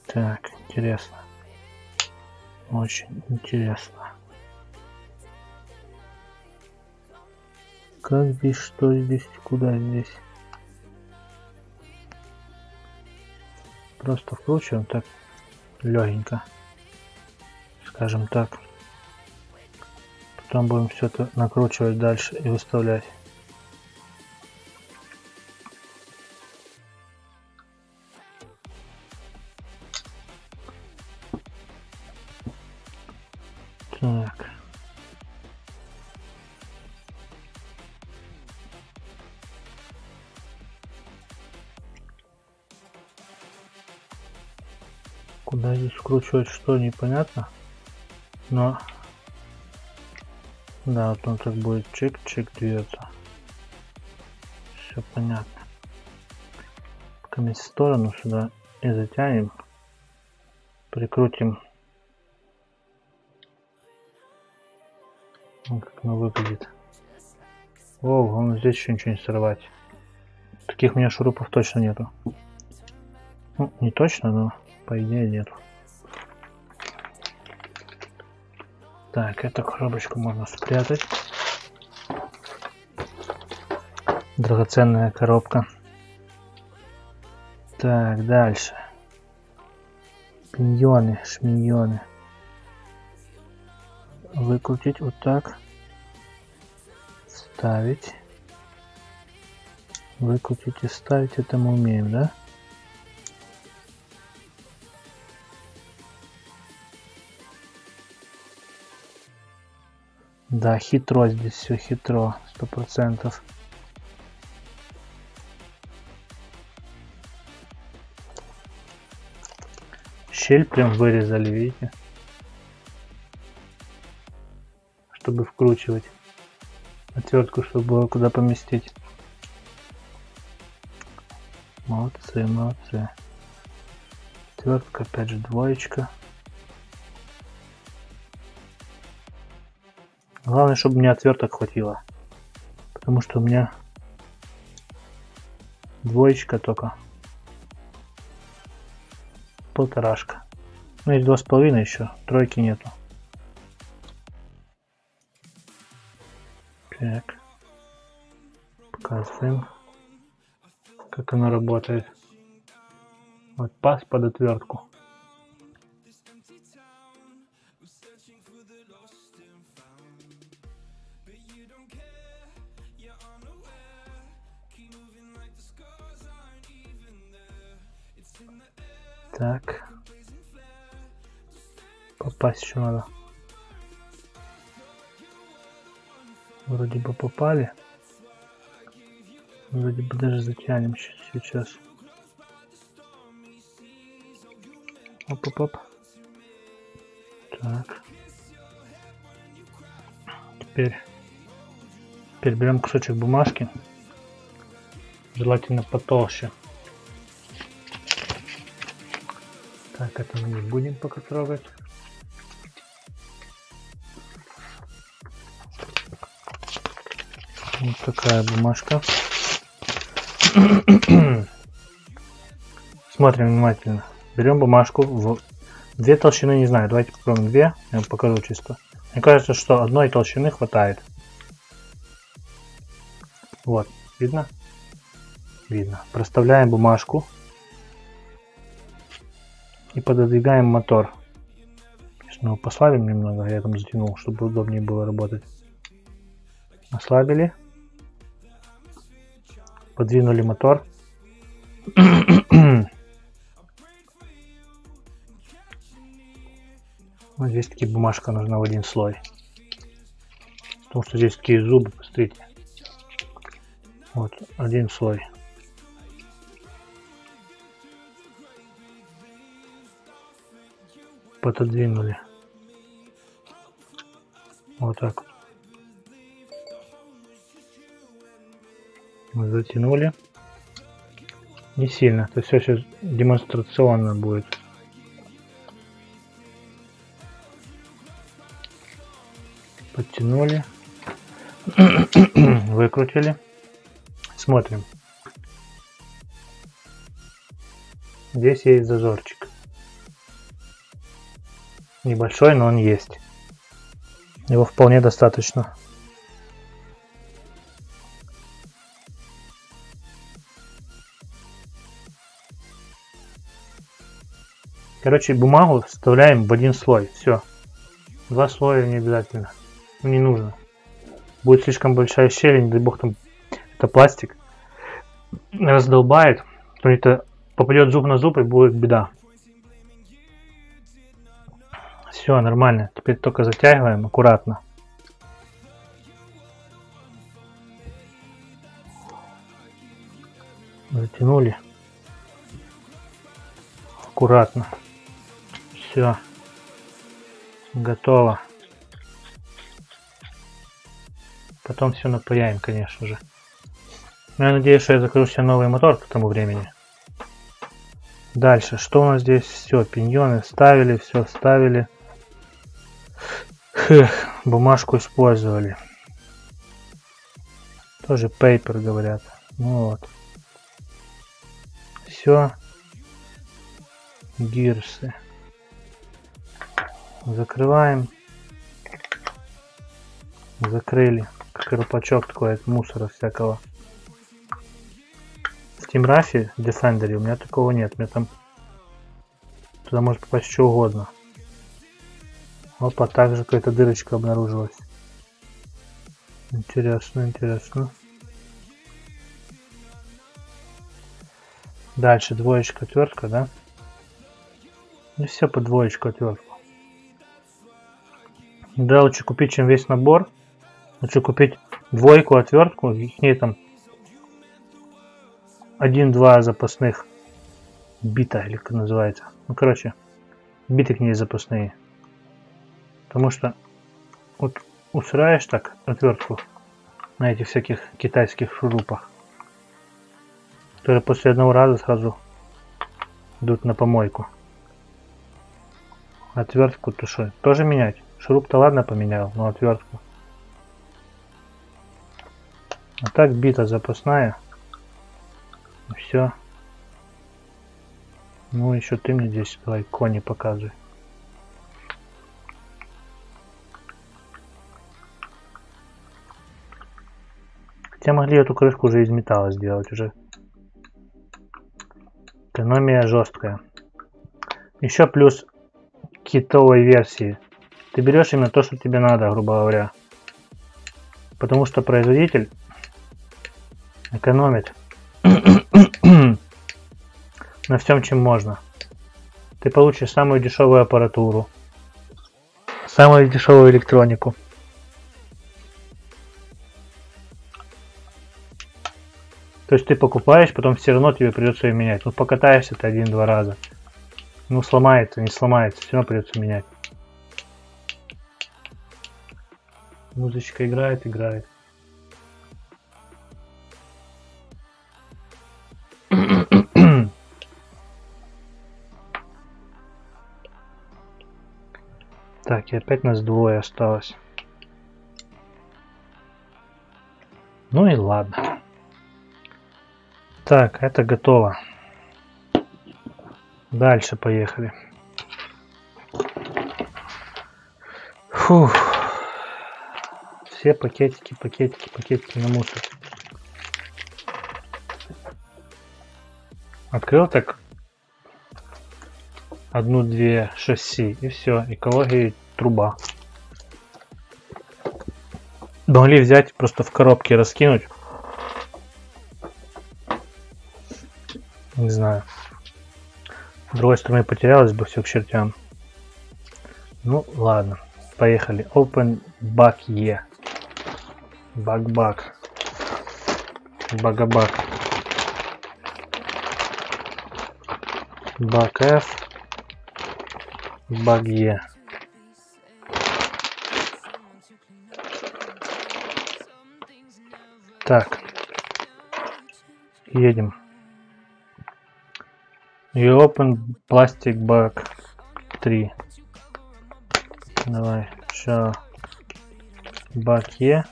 Так, интересно. Очень интересно. Как здесь, что здесь, куда здесь? Просто вкручиваем так легенько. Скажем так. Потом будем все это накручивать дальше и выставлять. Вкручивать что, непонятно. Но да, вот он так будет чик-чик двигаться. Все понятно. В сторону сюда и затянем. Прикрутим. Вот как оно выглядит. О, он здесь еще ничего не сорвать. Таких у меня шурупов точно нету. Ну, не точно, но по идее нету. Так, эту коробочку можно спрятать. Драгоценная коробка. Так, дальше. Пиньоны, шминьоны. Выкрутить вот так. Ставить. Выкрутить и ставить это мы умеем, да? Да, хитро здесь все хитро, сто процентов. Щель прям вырезали, видите? Чтобы вкручивать отвертку, чтобы было куда поместить. Молодцы, молодцы. Отвертка, опять же, двоечка. Главное, чтобы мне отверток хватило. Потому что у меня двоечка только. Полторашка. Ну и два с половиной еще. Тройки нету. Так. Показываем, как оно работает. Вот пас под отвертку. Попасть еще надо. Вроде бы попали. Вроде бы даже затянем сейчас. Оп-оп-оп. Так. Теперь, теперь берем кусочек бумажки. Желательно потолще. Так, это мы не будем пока трогать. Вот такая бумажка. Смотрим внимательно. Берем бумажку в две толщины, не знаю, давайте попробуем две, я вам покажу чисто. Мне кажется, что одной толщины хватает. Вот, видно? Видно. Проставляем бумажку и пододвигаем мотор. Сейчас мы его послабим немного, я там затянул, чтобы удобнее было работать. Ослабили. Подвинули мотор. Вот здесь таки бумажка нужна в один слой. Потому что здесь такие зубы, посмотрите. Вот, один слой. Пододвинули. Вот так вот. Затянули. Не сильно. Это все сейчас демонстрационно будет. Подтянули. Выкрутили. Смотрим. Здесь есть зазорчик. Небольшой, но он есть. Его вполне достаточно. Короче, бумагу вставляем в один слой. Все. Два слоя не обязательно. Ну, не нужно. Будет слишком большая щель, не дай бог там это пластик. Раздолбает. То это попадет зуб на зуб и будет беда. Все, нормально. Теперь только затягиваем аккуратно. Затянули. Аккуратно. Все. Готово. Потом все напаяем, конечно же. Но я надеюсь, что я закажу себе новый мотор к тому времени. Дальше, что у нас здесь? Все, пиньоны ставили, все ставили. Хех, бумажку использовали. Тоже paper говорят. Ну вот. Все. Гирсы. Закрываем. Закрыли. Колпачок такой от мусора всякого. В Team Rush Defender у меня такого нет. У меня там туда может попасть что угодно. Опа, также какая-то дырочка обнаружилась. Интересно, интересно. Дальше двоечка, отвертка, да? И все по двоечку, отвертку. Да, лучше купить, чем весь набор. Лучше купить двойку, отвертку, их ней там один-два запасных бита, или как называется. Ну, короче, биты к ней запасные. Потому что вот усраешь так отвертку на этих всяких китайских шурупах, которые после одного раза сразу идут на помойку. Отвертку что, тоже менять? Шуруп-то ладно поменял, но отвертку. А так бита запасная. Все. Ну еще ты мне здесь давай кони показывай. Хотя могли эту крышку уже из металла сделать уже. Экономия жесткая. Еще плюс китовой версии. Ты берешь именно то, что тебе надо, грубо говоря. Потому что производитель экономит на всем, чем можно. Ты получишь самую дешевую аппаратуру, самую дешевую электронику. То есть ты покупаешь, потом все равно тебе придется ее менять. Ну покатаешься ты один-два раза. Ну сломается, не сломается, все равно придется менять. Музычка играет, играет. Так, и опять нас двое осталось. Ну и ладно. Так, это готово. Дальше поехали. Фух. Все пакетики, пакетики, пакетики на мусор. Открыл так одну-две шасси и все, экология труба. Могли взять, просто в коробке раскинуть Не знаю. С другой стороны, потерялось бы все к чертям. Ну, ладно. Поехали. Open bug E. Баг-баг. Багабаг. Баг F. Баг E. Так. Едем. You open plastic bag 3. Давай, все. Баке.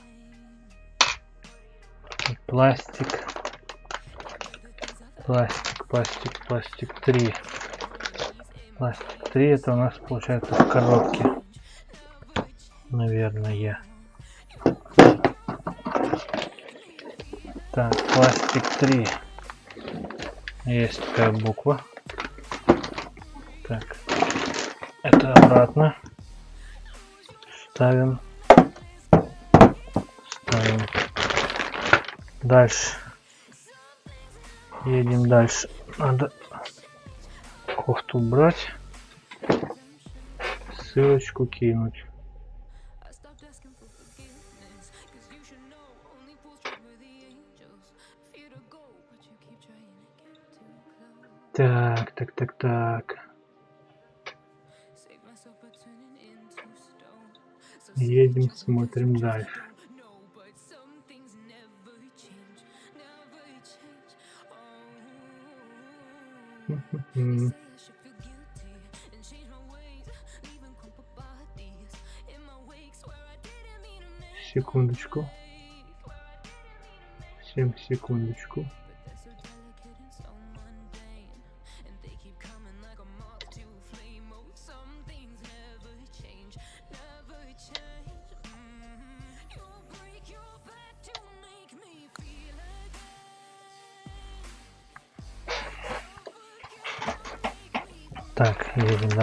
Пластик. Пластик, пластик, пластик 3. Пластик 3 это у нас получается в коробке. Наверное. Так, пластик 3. Есть такая буква. Так. Это обратно. Ставим. Дальше. Едем дальше. Надо кофту брать. Ссылочку кинуть. Так, так, так, так. Едем, смотрим дальше. Секундочку. Всем секундочку.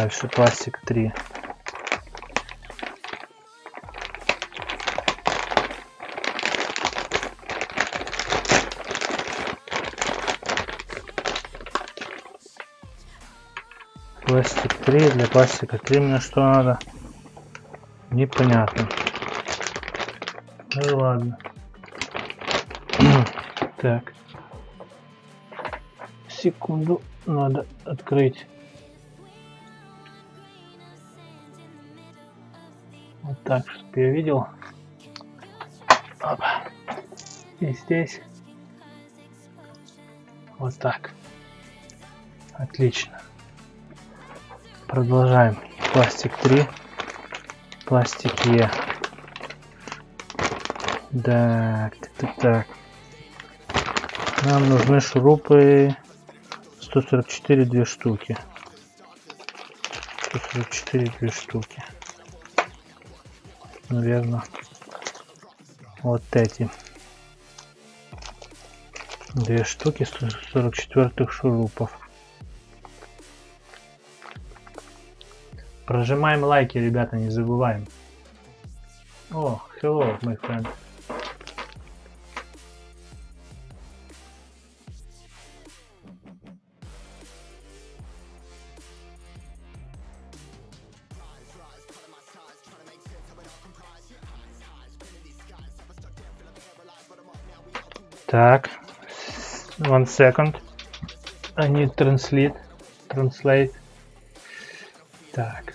Дальше. Пластик 3. Пластик 3. Для пластика 3 мне что надо? Непонятно. Ну ладно. так. Секунду. Надо открыть так, чтобы я видел. Опа. И здесь. Вот так. Отлично. Продолжаем. Пластик 3. Пластик Е. Так, так, так. Нам нужны шурупы 144 две штуки. 144 две штуки наверное, вот эти. Две штуки 144 шурупов. Прожимаем лайки, ребята, не забываем. О, hello, my friend. Так. One second. I need translate. Translate. Так.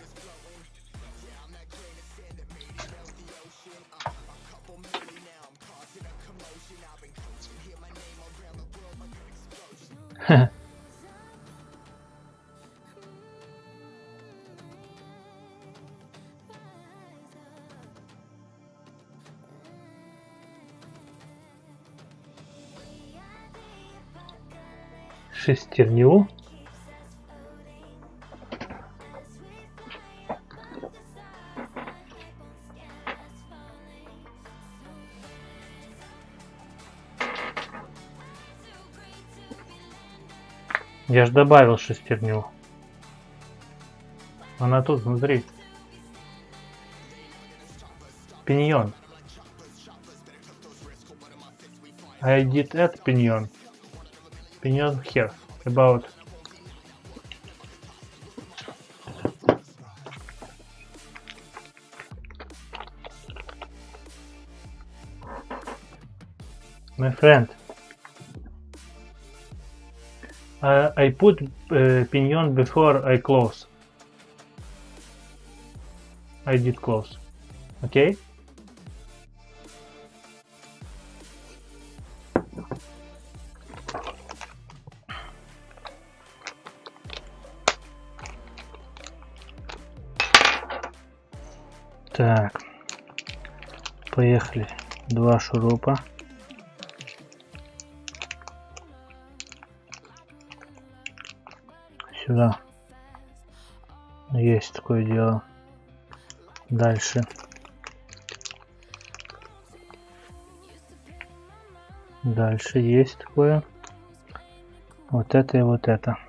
Я ж добавил шестерню. Она тут, внутри. Пиньон. I did add pinion. Pinion here. About. My friend. I put uh, pinion before I close. I did close. Okay? Так. Поехали. Два шурупа. Сюда. Есть такое дело. Дальше. Дальше есть такое. Вот это и вот это.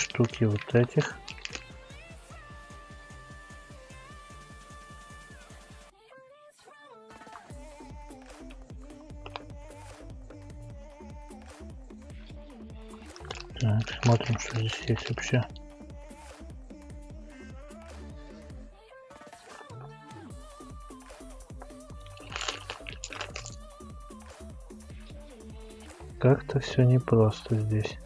Штуки вот этих. Так, смотрим, что здесь есть вообще. Как-то все непросто здесь.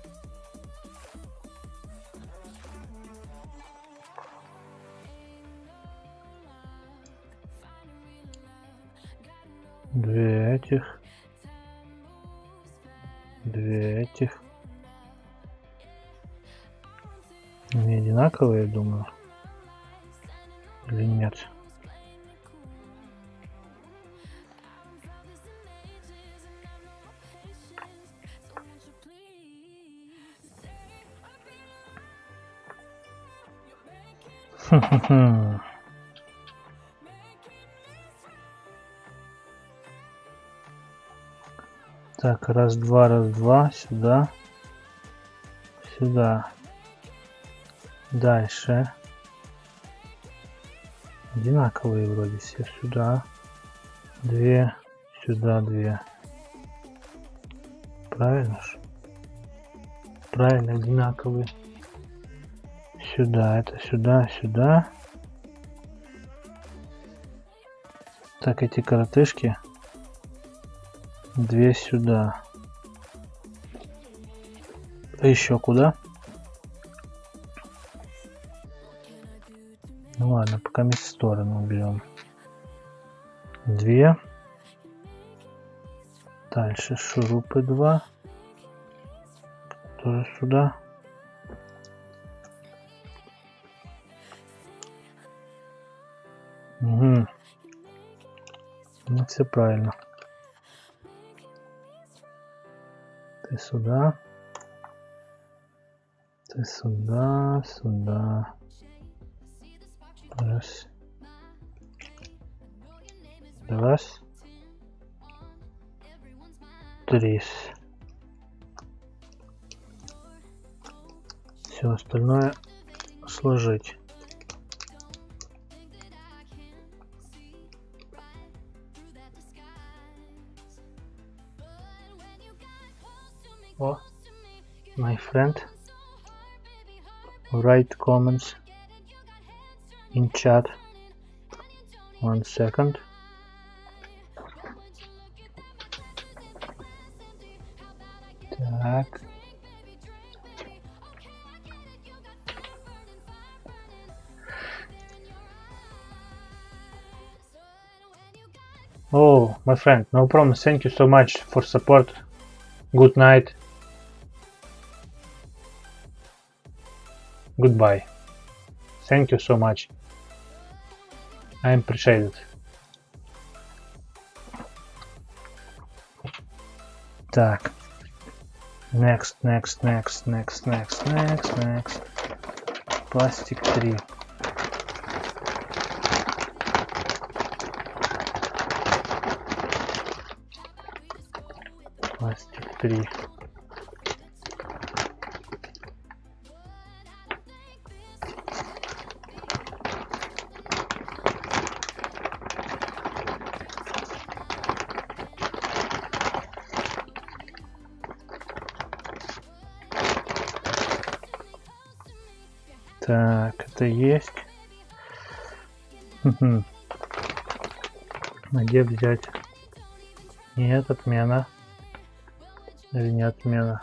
Так, раз, два, раз, два, сюда, сюда. Дальше. Одинаковые вроде все. Сюда. Две. Сюда две. Правильно ж? Правильно, одинаковые. Сюда, это сюда, сюда. Так, эти коротышки. Две сюда. А еще куда? Ну ладно, пока в сторону уберем. Две. Дальше шурупы два. Тоже сюда. Угу. Ну, все правильно. Ты сюда. Ты сюда, сюда. Раз. Раз. Три. Все остальное сложить. my friend, write comments in chat. One second. Так. Oh, my friend, no problem. Thank you so much for support. Good night. Goodbye. Thank you so much. I appreciate it. Так. Next, next, next, next, next, next, next. Пластик 3. Пластик 3. А где взять? Нет, отмена. Или не отмена?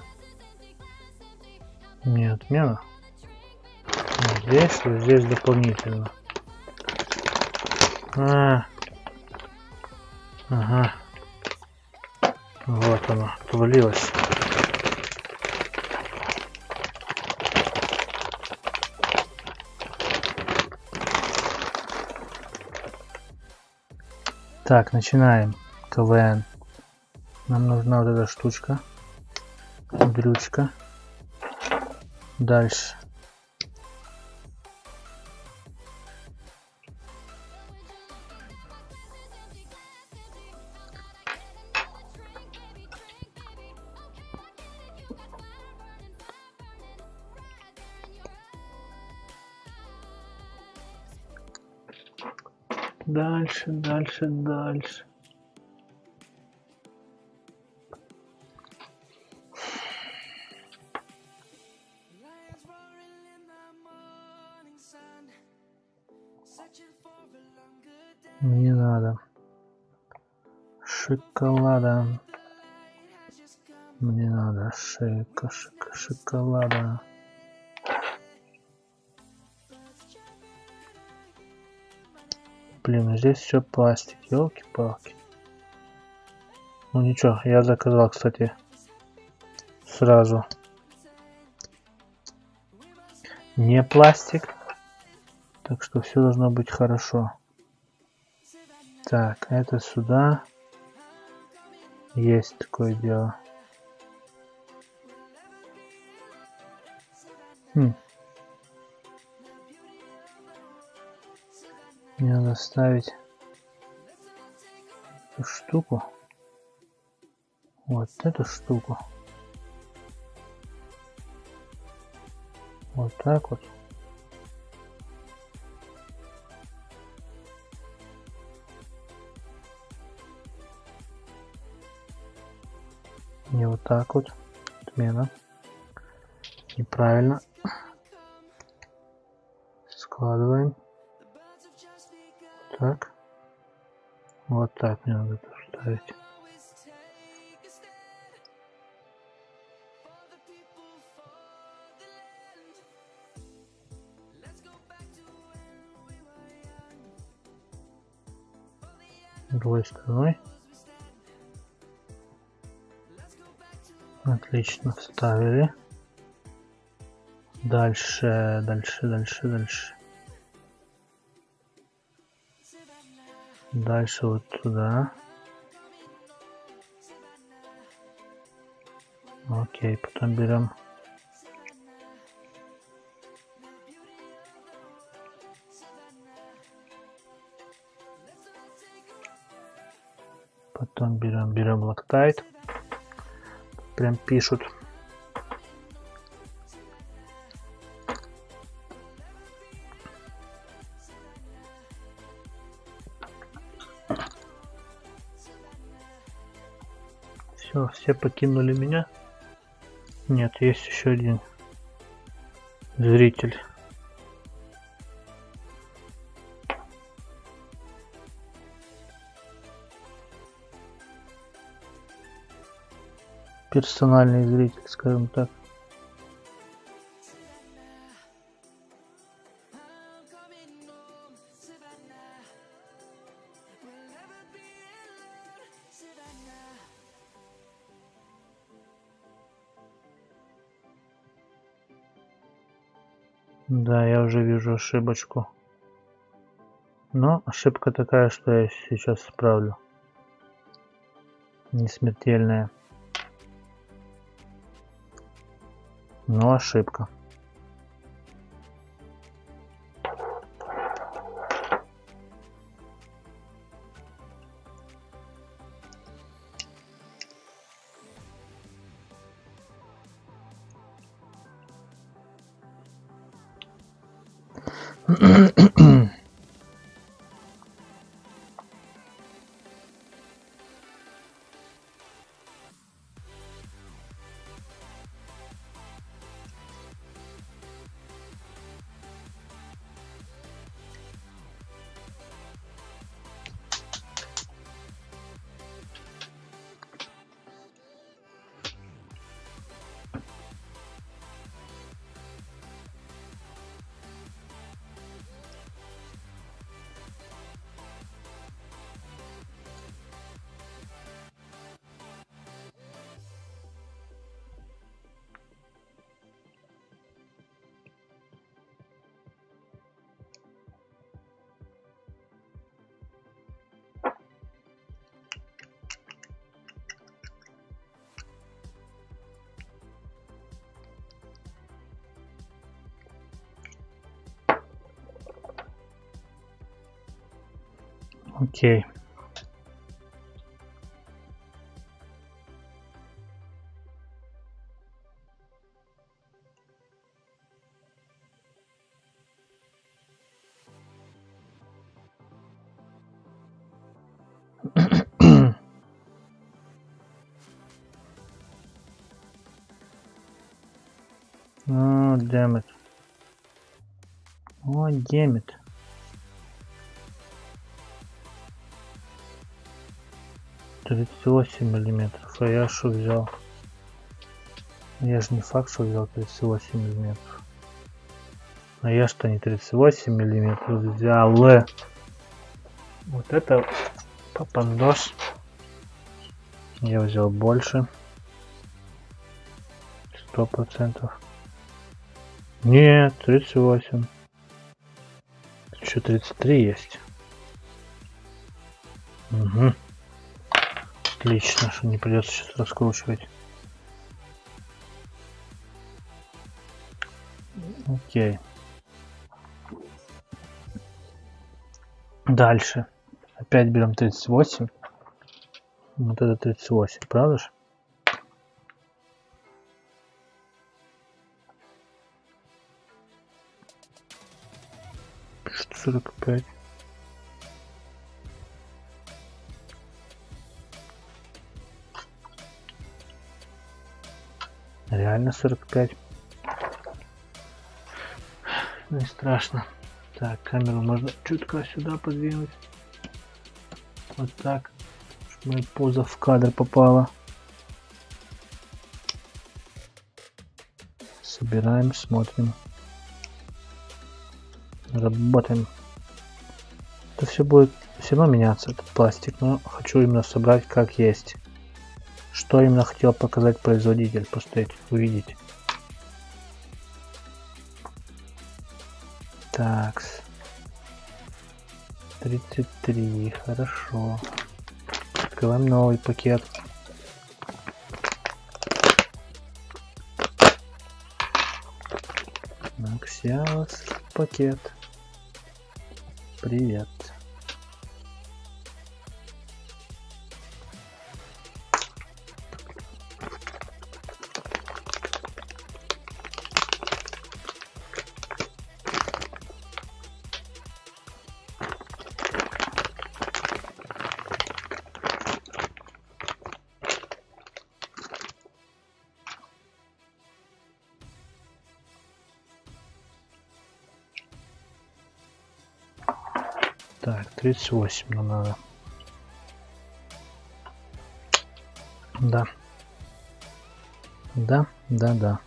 Не отмена. Вот здесь, здесь дополнительно. А, ага. Вот оно, отвалилось. Так, начинаем. КВН. Нам нужна вот эта штучка. Дрючка. Дальше. Longer day. Мне надо. Шоколада. Мне надо шика, шика, шоколада. Блин, а здесь все пластик, елки-палки. Ну ничего, я заказал, кстати, сразу. Не пластик. Так что все должно быть хорошо. Так, это сюда. Есть такое дело. Хм. Мне надо ставить эту штуку. Вот эту штуку. Вот так вот. Не вот так вот. Отмена. Неправильно. Мне надо это ставить. Другой стороной. Отлично, вставили. Дальше, дальше, дальше, дальше. Дальше вот туда. Окей, потом берем Потом берем, берем лактайт. Прям пишут. Все, покинули меня. Нет, есть еще один зритель. персональный зритель, скажем так. Ошибочку. Но ошибка такая, что я сейчас исправлю. Не смертельная. Но ошибка. Окей. Oh, damn it. О, it. Тридцать восемь миллиметров. А я что взял? Я же не факт, что взял 38 миллиметров. А я что не 38 миллиметров взял? Вот это попандос. Я взял больше. Сто процентов. Нет, 38. Еще 33 есть. Отлично, что не придется сейчас раскручивать. Окей. Дальше. Опять берем 38. Вот это 38, правда же? Пишет 45. Реально 45. Не страшно. Так, камеру можно чутка сюда подвинуть. Вот так. Чтобы моя поза в кадр попала. Собираем, смотрим. Работаем. Это все будет все равно меняться, этот пластик, но хочу именно собрать как есть. Что именно хотел показать производитель, просто увидеть. Так. 33, хорошо. Открываем новый пакет. Аксиалос пакет. Привет. 38 нам надо. Да. Да, да, да.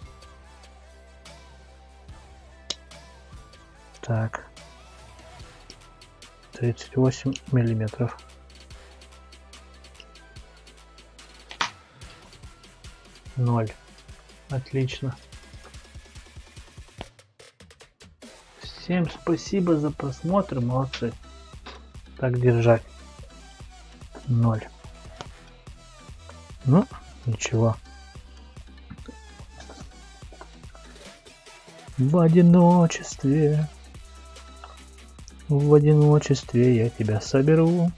Так. 38 миллиметров. Ноль. Отлично. Всем спасибо за просмотр, молодцы. Так держать. Ноль. Ну, ничего. В одиночестве. В одиночестве я тебя соберу.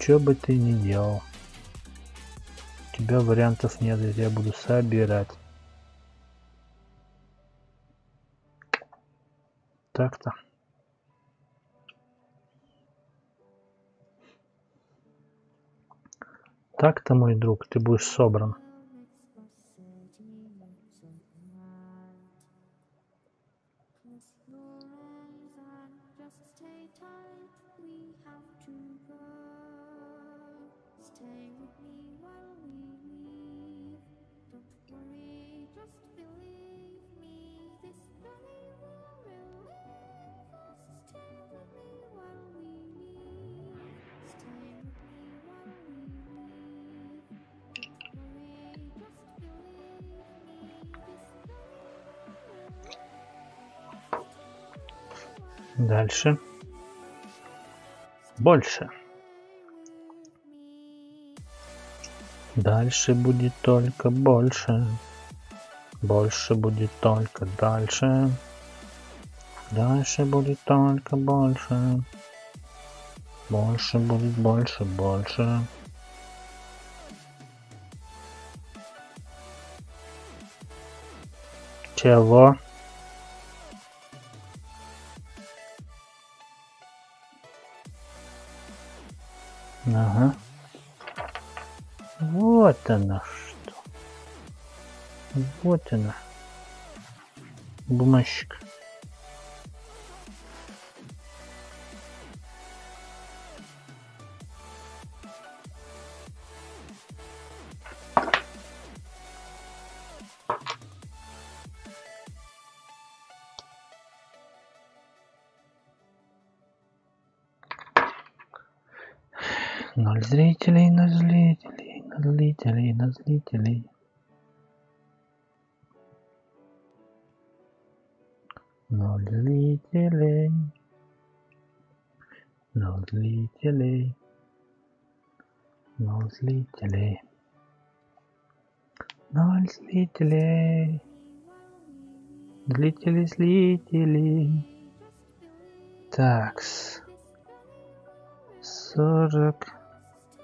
Что бы ты ни делал. У тебя вариантов нет, я буду собирать. Так-то. Так-то, мой друг, ты будешь собран. Больше. Дальше будет только больше. Больше будет только дальше. Дальше будет только больше. Больше будет, больше, больше. Чего? Вот она. Бумажка.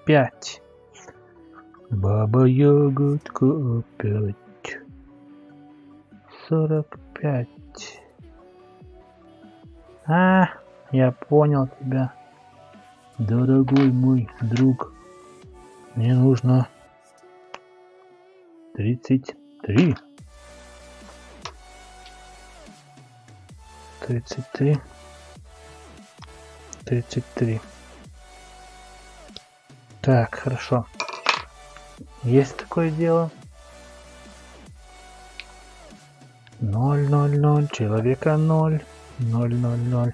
Пять. Баба ягодка опять. Сорок пять. А, я понял тебя. Дорогой мой друг. Мне нужно тридцать три. Тридцать три. Тридцать три. Так, хорошо. Есть такое дело. Ноль, ноль, ноль. Человека ноль. Ноль, ноль, ноль.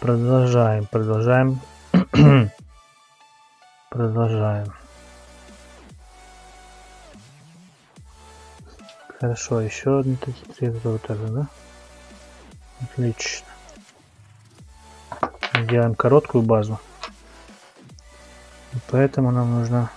Продолжаем, продолжаем. продолжаем. Хорошо, еще одну три вот это, да? Отлично. Делаем короткую базу. Поэтому нам нужно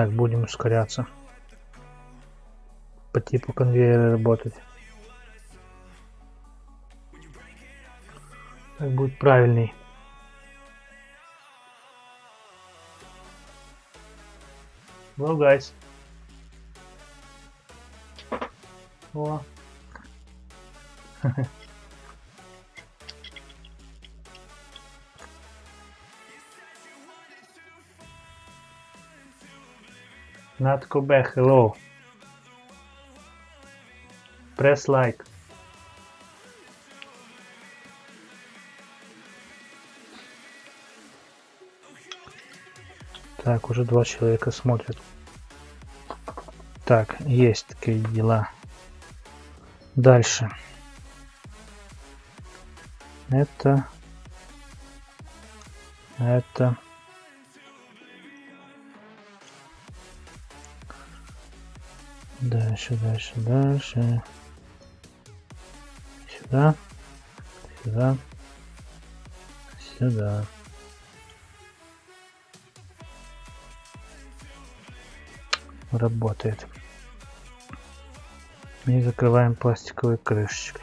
Так, будем ускоряться. По типу конвейера работать. Так будет правильней. Hello, guys. О. Not go hello. Press like. Так, уже два человека смотрят. Так, есть такие дела. Дальше. Это. Это. Дальше, дальше, дальше. Сюда. Сюда. Сюда. Работает. И закрываем пластиковой крышечкой.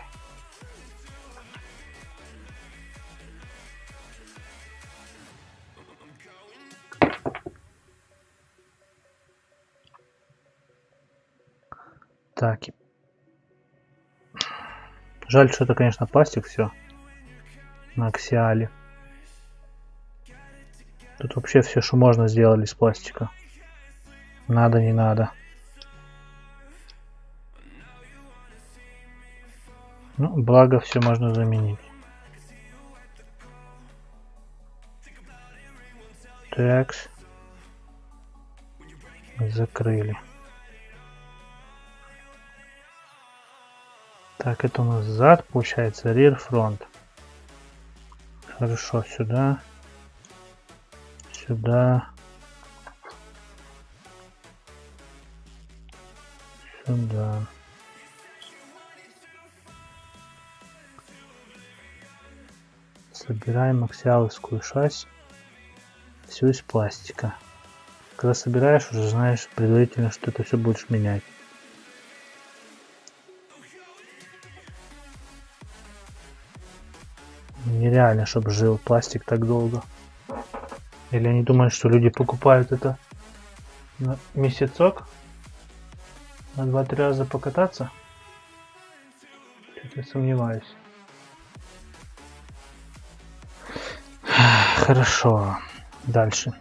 Жаль, что это, конечно, пластик все на аксиале. Тут вообще все, что можно, сделали из пластика. Надо, не надо. Ну, благо все можно заменить. Такс. Закрыли. Так, это у нас зад, получается, rear фронт. Хорошо, сюда. Сюда. Сюда. Собираем аксиаловскую шасси. Все из пластика. Когда собираешь, уже знаешь предварительно, что это все будешь менять. Нереально, чтобы жил пластик так долго. Или они думают, что люди покупают это на месяцок? На 2-3 раза покататься? Что-то сомневаюсь. Хорошо. Дальше.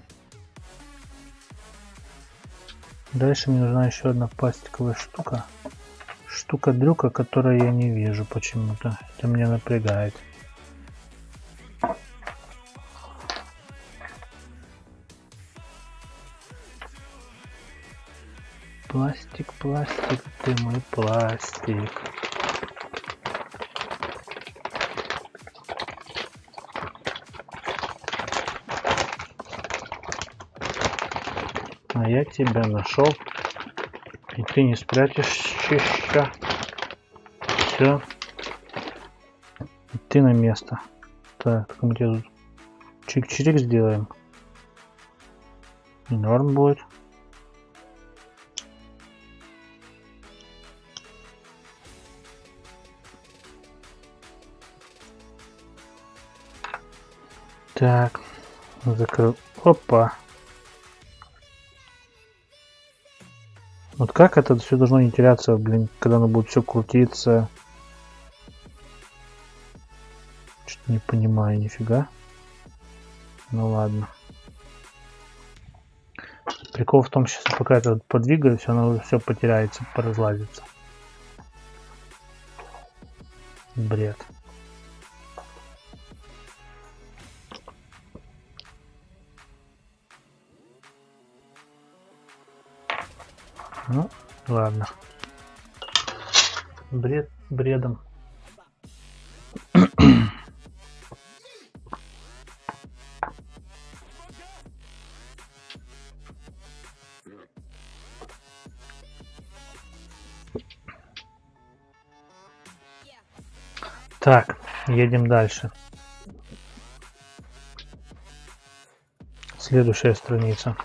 Дальше мне нужна еще одна пластиковая штука. Штука-дрюка, которую я не вижу почему-то. Это меня напрягает. Пластик, пластик, ты мой пластик. А я тебя нашел. И ты не спрячешься. Все. И ты на место. Так, тебе тут чик-чирик сделаем. И норм будет. Так, закрыл. Опа. Вот как это все должно не теряться, блин, когда оно будет все крутиться? Что-то не понимаю, нифига. Ну ладно. Прикол в том, что пока это подвигаюсь, оно все потеряется, поразлазится. Бред. Ладно. Бред бредом. Так, едем дальше. Следующая страница.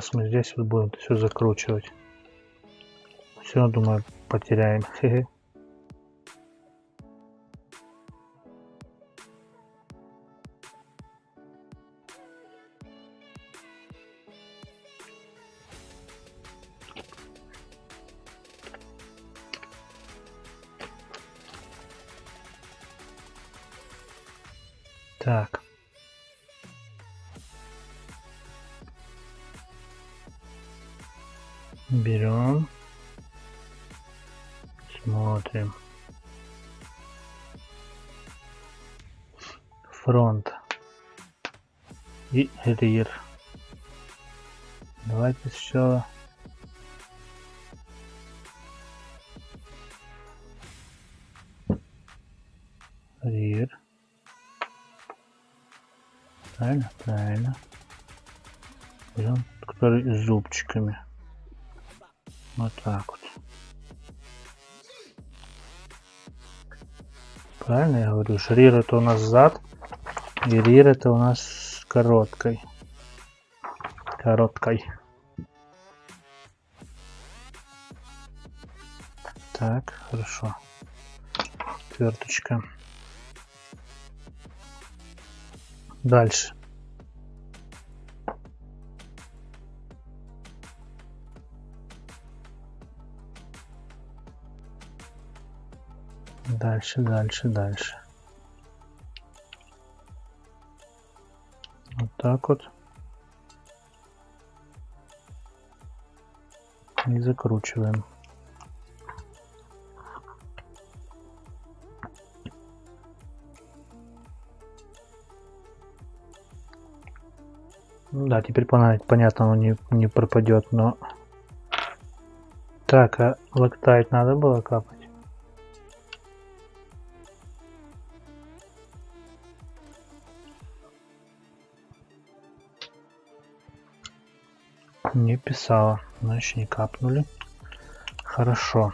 Раз мы здесь вот будем все закручивать. Все, думаю, потеряем. Хе-хе. Так. Рир. Давайте сначала рир. Правильно? Правильно. Берем, который с зубчиками. Вот так вот. Правильно я говорю? Шрир это у нас зад, и рир это у нас с короткой korotkoj. Так, хорошо. Четверточка. Дальше. Дальше, дальше, дальше. Вот так вот. И закручиваем. Ну да, теперь понятно, он не, не пропадет, но... Так, а лактайт надо было капать? Не писала, значит не капнули. Хорошо.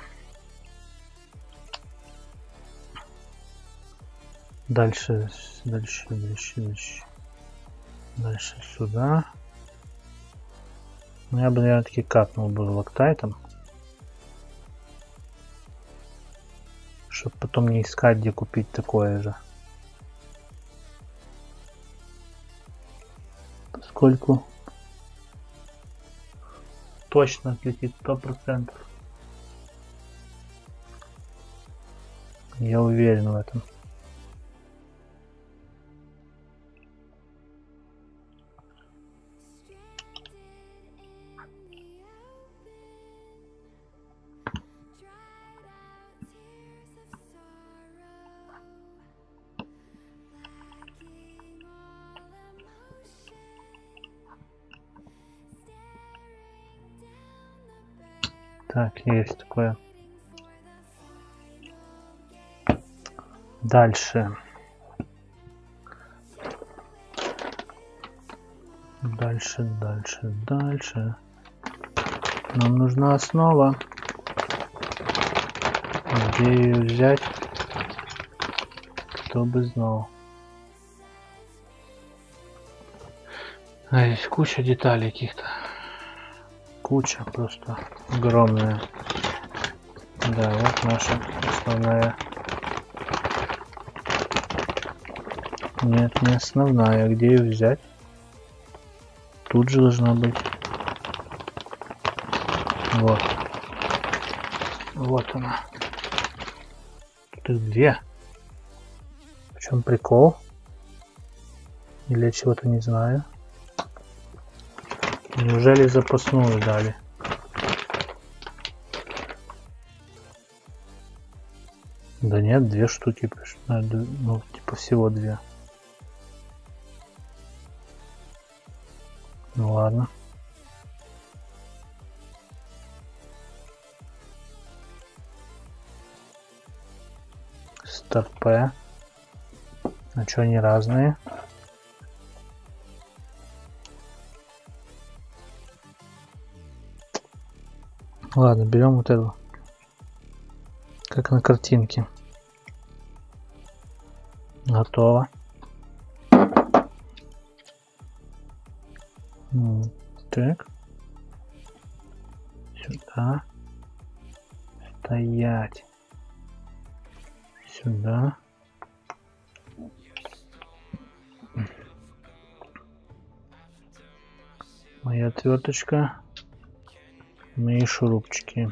Дальше, дальше, дальше, дальше. Дальше сюда. Ну, я бы, наверное, таки капнул бы лактайтом. Чтобы потом не искать, где купить такое же. Поскольку точно отлетит сто процентов. Я уверен в этом. Есть такое. Дальше. Дальше, дальше, дальше. Нам нужна основа. Где ее взять? Кто бы знал. А есть куча деталей каких-то. Куча просто огромная. Да, вот наша основная. Нет, не основная. Где ее взять? Тут же должна быть. Вот. Вот она. Тут их две. В чем прикол? Или я чего-то не знаю? Неужели запасную дали? Да нет, две штуки. приш- а, д- Ну, типа всего две. Ну ладно. Старт П. А что они разные? Ладно, берем вот эту. Как на картинке. Готово. Так. Сюда. Стоять. Сюда. Моя отверточка. Мои шурупчики.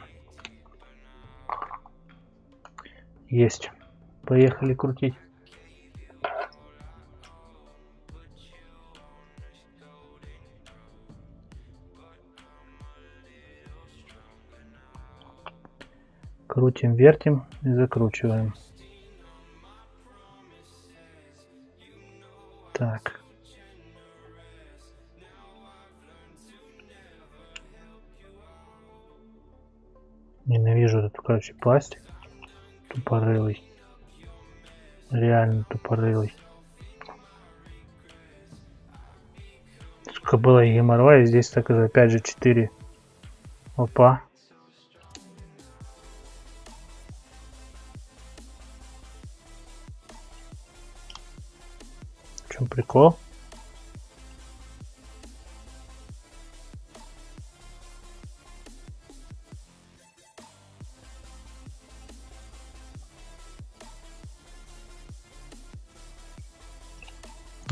Есть. Поехали крутить. Крутим, вертим и закручиваем. Так. Ненавижу этот, короче, пластик. Тупорылый. Реально тупорылый. Сколько было геморроя, здесь так же опять же 4. Опа. Прикол?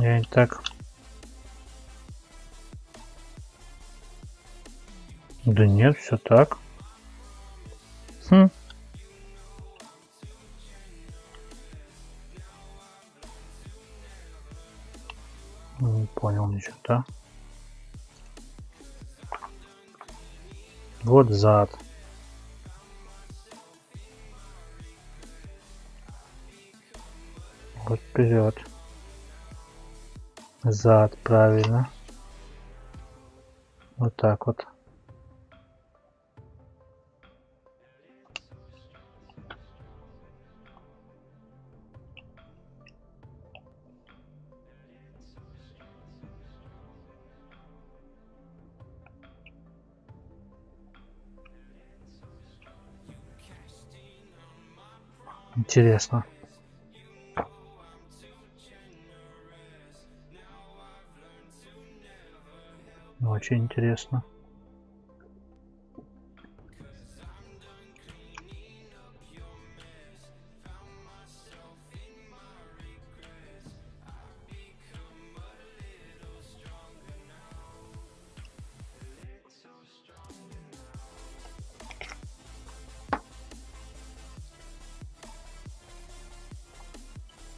Я так. Да нет, все так. Вот зад. Вот вперед. Зад, правильно. Вот так вот. Интересно. Очень интересно.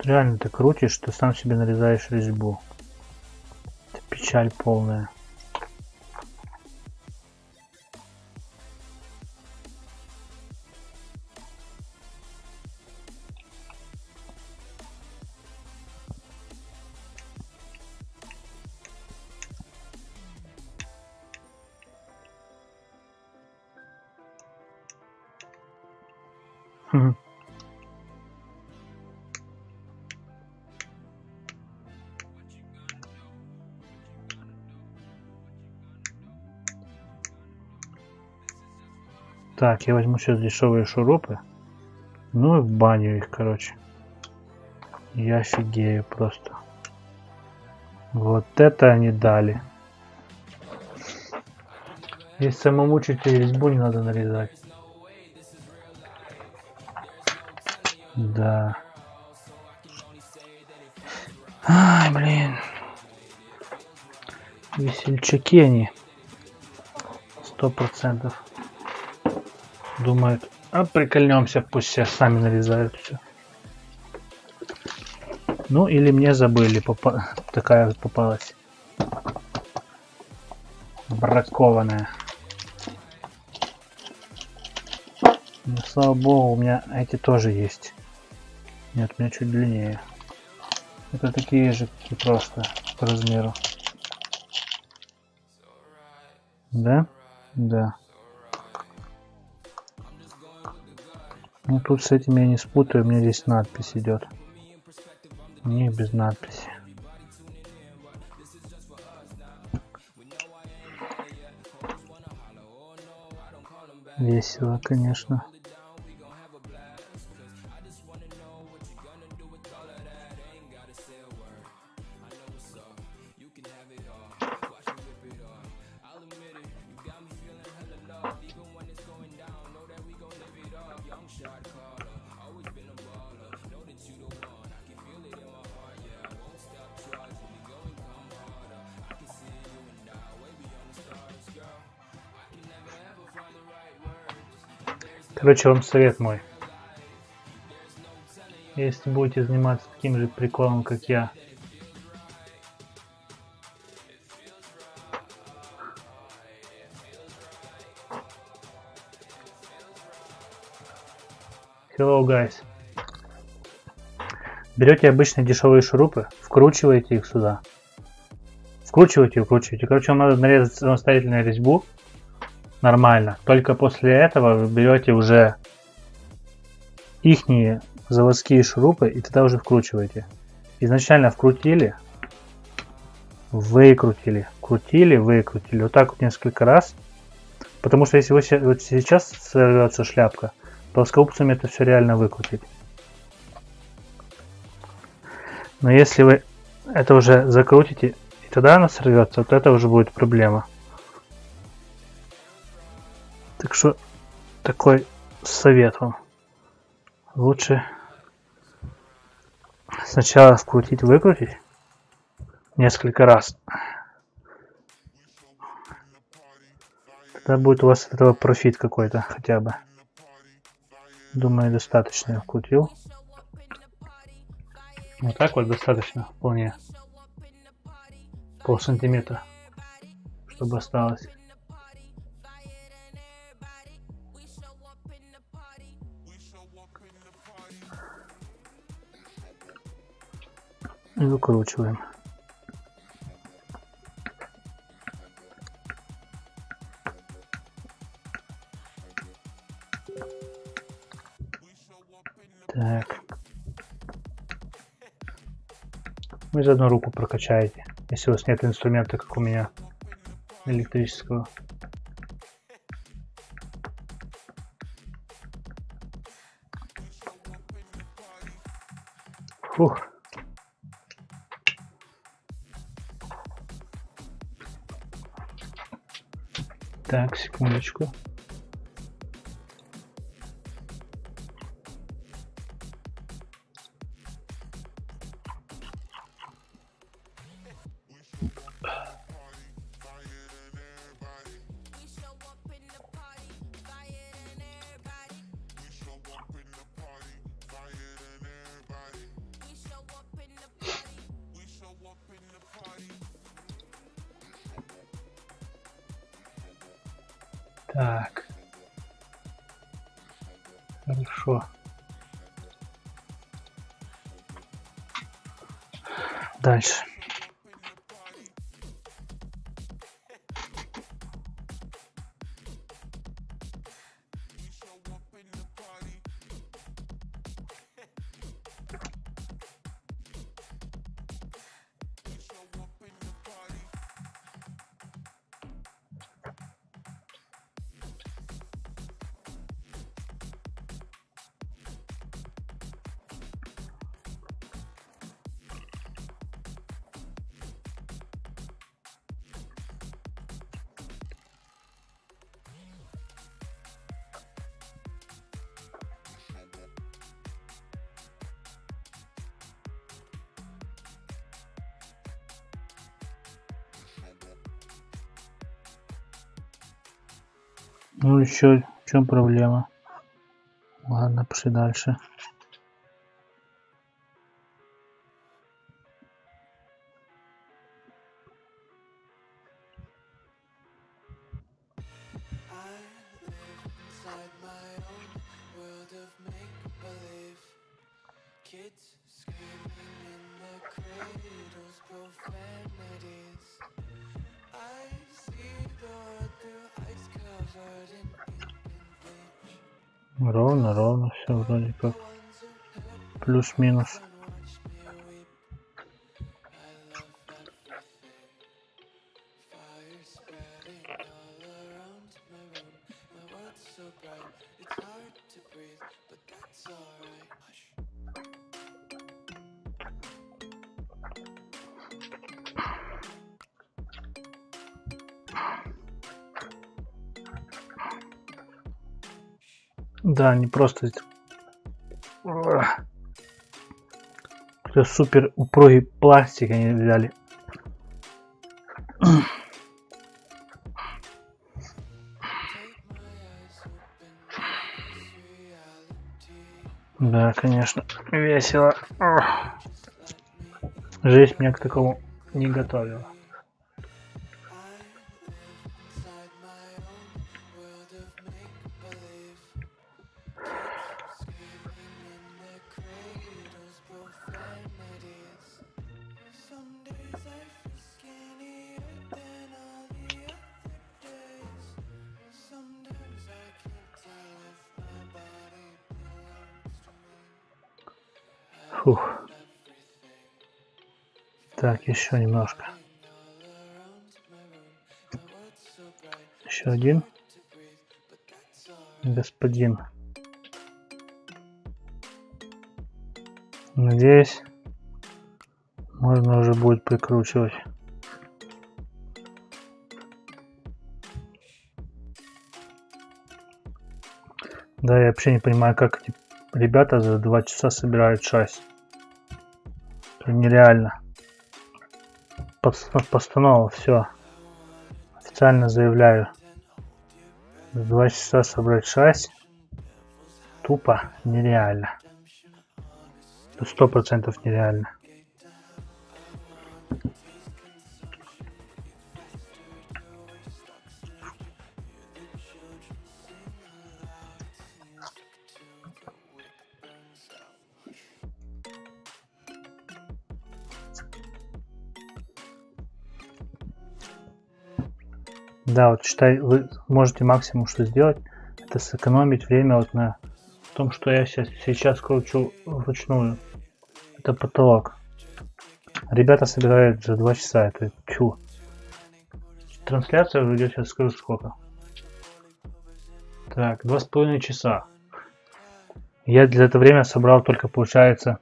Реально ты крутишь, что сам себе нарезаешь резьбу. Это печаль полная. Так, я возьму сейчас дешевые шурупы. Ну и в баню их, короче. Я офигею просто. Вот это они дали. Если самому чуть резьбу не надо нарезать. Да. Ай, блин. Весельчаки они. Сто процентов. Думают, а прикольнемся, пусть все сами нарезают все. Ну или мне забыли, попа- такая вот попалась. Бракованная. Ну, слава богу, у меня эти тоже есть. Нет, у меня чуть длиннее. Это такие же, какие просто по размеру. Да? Да. Ну тут с этим я не спутаю, у меня здесь надпись идет. У них без надписи. Весело, конечно. Короче, вам совет мой. Если будете заниматься таким же приколом, как я, Hello, guys. Берете обычные дешевые шурупы, вкручиваете их сюда. Вкручиваете, вкручиваете. Короче, вам надо нарезать самостоятельно резьбу. Нормально. Только после этого вы берете уже ихние заводские шурупы и тогда уже вкручиваете. Изначально вкрутили, выкрутили, крутили, выкрутили. Вот так вот несколько раз. Потому что если вы вот сейчас сорвется шляпка, плоскогубцами это все реально выкрутить. Но если вы это уже закрутите, и тогда она сорвется, вот это уже будет проблема. Так что такой совет вам. Лучше сначала вкрутить, выкрутить несколько раз. Тогда будет у вас этого профит какой-то хотя бы. Думаю, достаточно я вкрутил. Вот так вот достаточно вполне. пол сантиметра, чтобы осталось. И выкручиваем. Так. Вы заодно руку прокачаете, если у вас нет инструмента, как у меня, электрического. Фух. Так, секундочку. Еще, в чем проблема? Ладно, пошли дальше. Hush. Да, не просто... Какой-то супер упругий пластик они взяли. Да, конечно, весело. Жизнь меня к такому не готовила. So bright. Еще один. Господин. Надеюсь, можно уже будет прикручивать. Да, я вообще не понимаю, как эти ребята за два часа собирают шасси. Это нереально. Постанова, все. Официально заявляю. За два часа собрать шасси тупо нереально. Сто процентов нереально. Да, вот считай, вы можете максимум что сделать, это сэкономить время вот на том, что я сейчас, сейчас кручу вручную. Это потолок. Ребята собирают за два часа, это чу. Трансляция идет, сейчас скажу сколько. Так, два с половиной часа. Я для этого время собрал только, получается...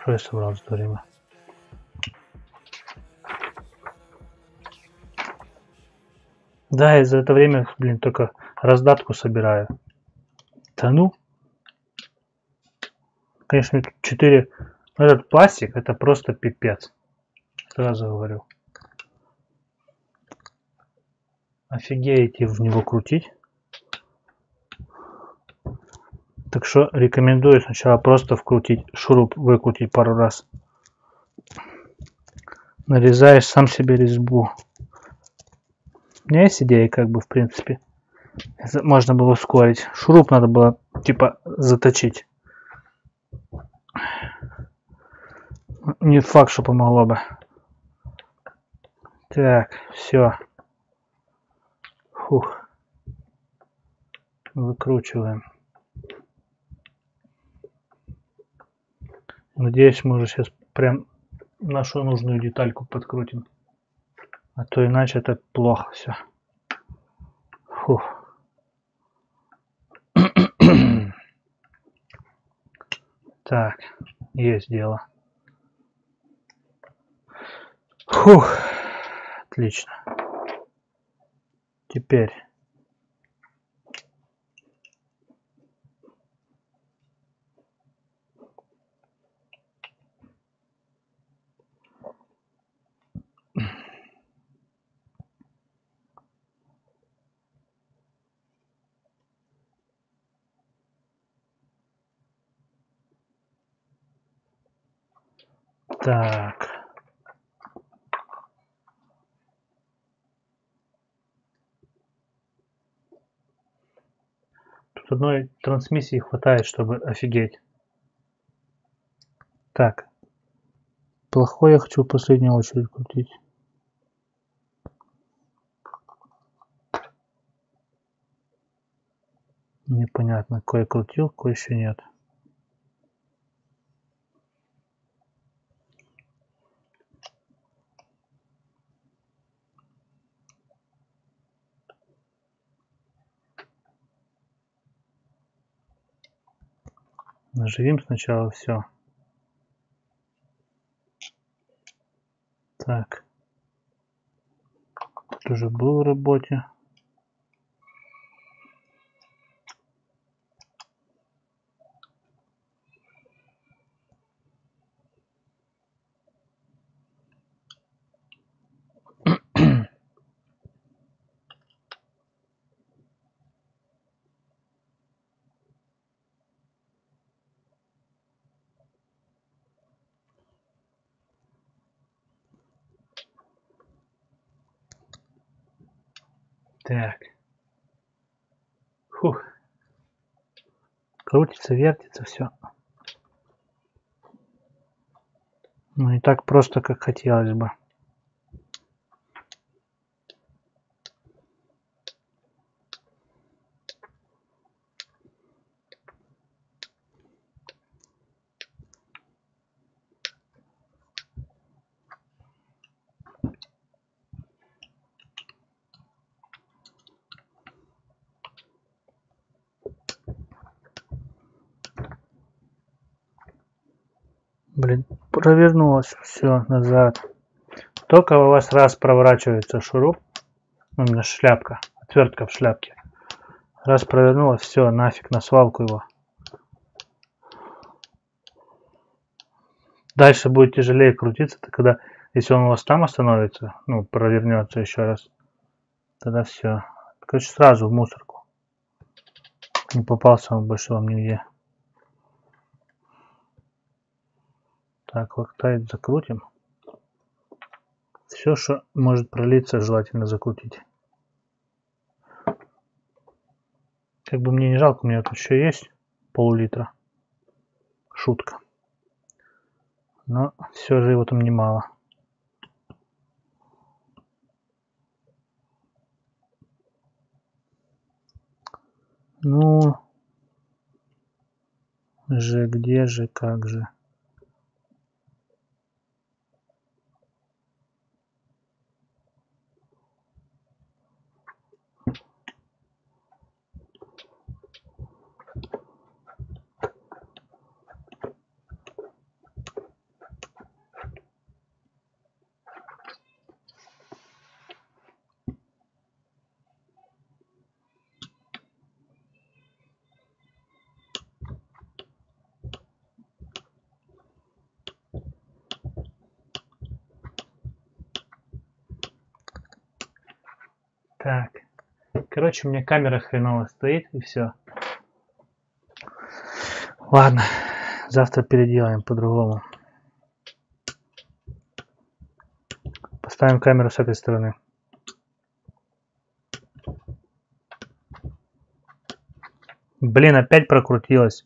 Что я собрал за это время? Да, я за это время, блин, только раздатку собираю. Да ну. Конечно, 4... Этот пластик, это просто пипец. Сразу говорю. Офигеете в него крутить. Так что рекомендую сначала просто вкрутить шуруп, выкрутить пару раз. Нарезаешь сам себе резьбу. У меня есть идея, как бы, в принципе. Можно было ускорить. Шуруп надо было, типа, заточить. Не факт, что помогло бы. Так, все. Фух. Выкручиваем. Надеюсь, мы уже сейчас прям нашу нужную детальку подкрутим. А то иначе это плохо все. Фух. Так, есть дело. Фух, отлично. Теперь Так. Тут одной трансмиссии хватает, чтобы офигеть. Так. Плохой я хочу в последнюю очередь крутить. Непонятно, кое крутил, кое еще нет. Наживим сначала все. Так. Тут уже был в работе. Так. Фух. Крутится, вертится все. Ну не так просто, как хотелось бы. Блин, провернулось все назад. Только у вас раз проворачивается шуруп, ну, именно шляпка, отвертка в шляпке. Раз провернулось, все, нафиг, на свалку его. Дальше будет тяжелее крутиться, то когда, если он у вас там остановится, ну, провернется еще раз, тогда все. Короче, сразу в мусорку. Не попался он больше вам нигде. Так, лактайт закрутим. Все, что может пролиться, желательно закрутить. Как бы мне не жалко, у меня тут еще есть пол-литра. Шутка. Но все же его там немало. Ну, же, где же, как же. Так. Короче, у меня камера хреново стоит, и все. Ладно, завтра переделаем по-другому. Поставим камеру с этой стороны. Блин, опять прокрутилась.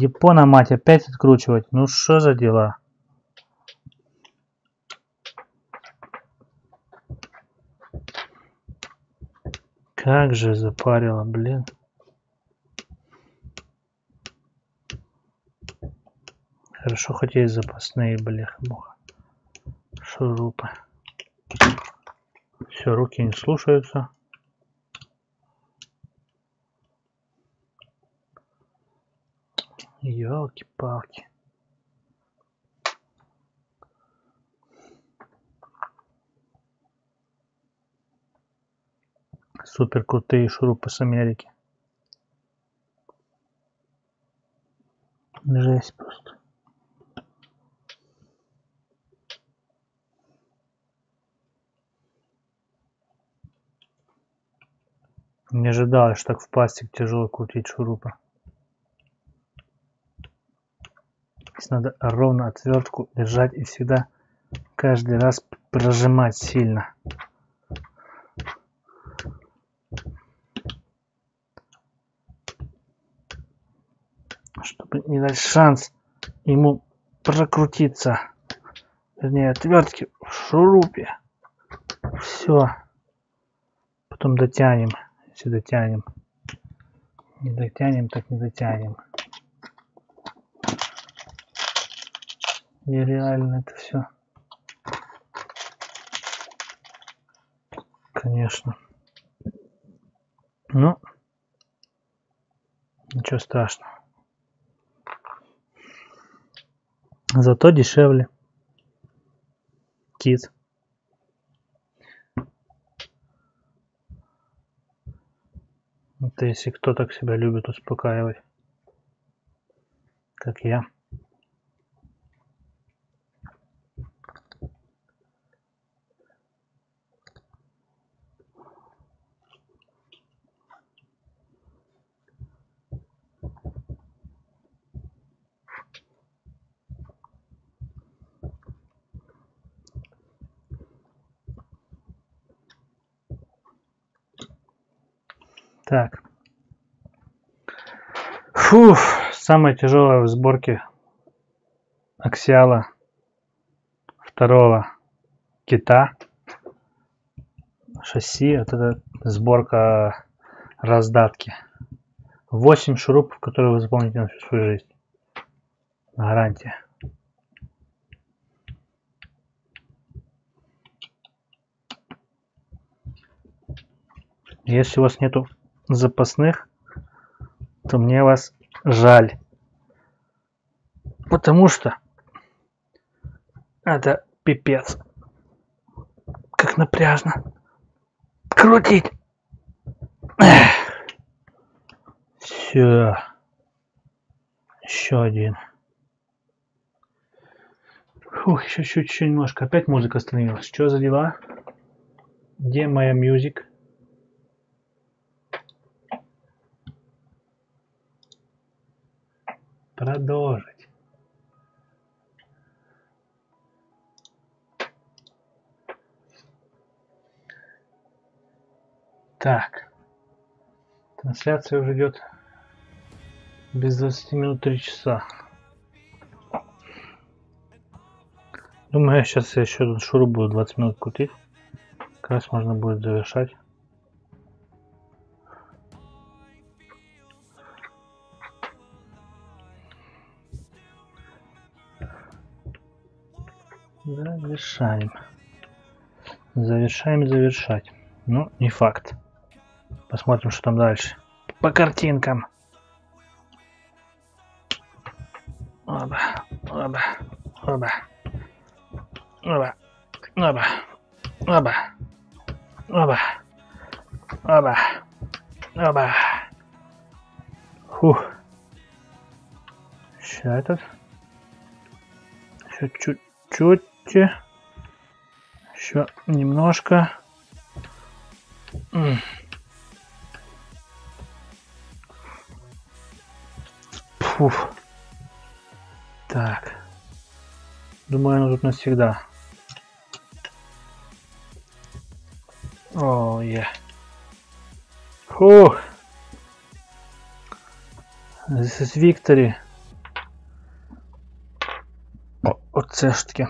Япона, мать, опять откручивать. Ну что за дела? Как же запарило, блин. Хорошо, хоть есть запасные, бляха-муха. Шурупы. Все, руки не слушаются. Ёлки-палки. Супер крутые шурупы с Америки. Жесть просто. Не ожидал, что так в пластик тяжело крутить шурупы. Здесь надо ровно отвертку держать и всегда каждый раз прожимать сильно. Чтобы не дать шанс ему прокрутиться. Вернее, отвертки в шурупе. Все. Потом дотянем. Если дотянем. Не дотянем, так не дотянем. Нереально это все. Конечно. Ну, ничего страшного. Зато дешевле. Кит. Это если кто так себя любит успокаивать, как я. Так. Фух, самое тяжелое в сборке аксиала второго кита. Шасси, вот это сборка раздатки. 8 шурупов, которые вы запомните на всю свою жизнь. Гарантия. Если у вас нету запасных, то мне вас жаль. Потому что это пипец. Как напряжно. Крутить. Все. Еще один. Фух, еще чуть-чуть немножко. Опять музыка остановилась. Что за дела? Где моя мюзик? Продолжить Так. Трансляция уже идет без 20 минут 3 часа. Думаю, я сейчас еще тут шуру буду 20 минут крутить. Как раз можно будет завершать. Завершаем. Завершаем завершать. Ну, не факт. Посмотрим, что там дальше. По картинкам. Оба, оба, оба. Оба, оба, оба, оба, оба, оба. Фух. Сейчас этот. Чуть-чуть. Еще немножко. Фуф. Так. Думаю, оно тут навсегда. О, е. Фух. This is victory. Оце ж таки.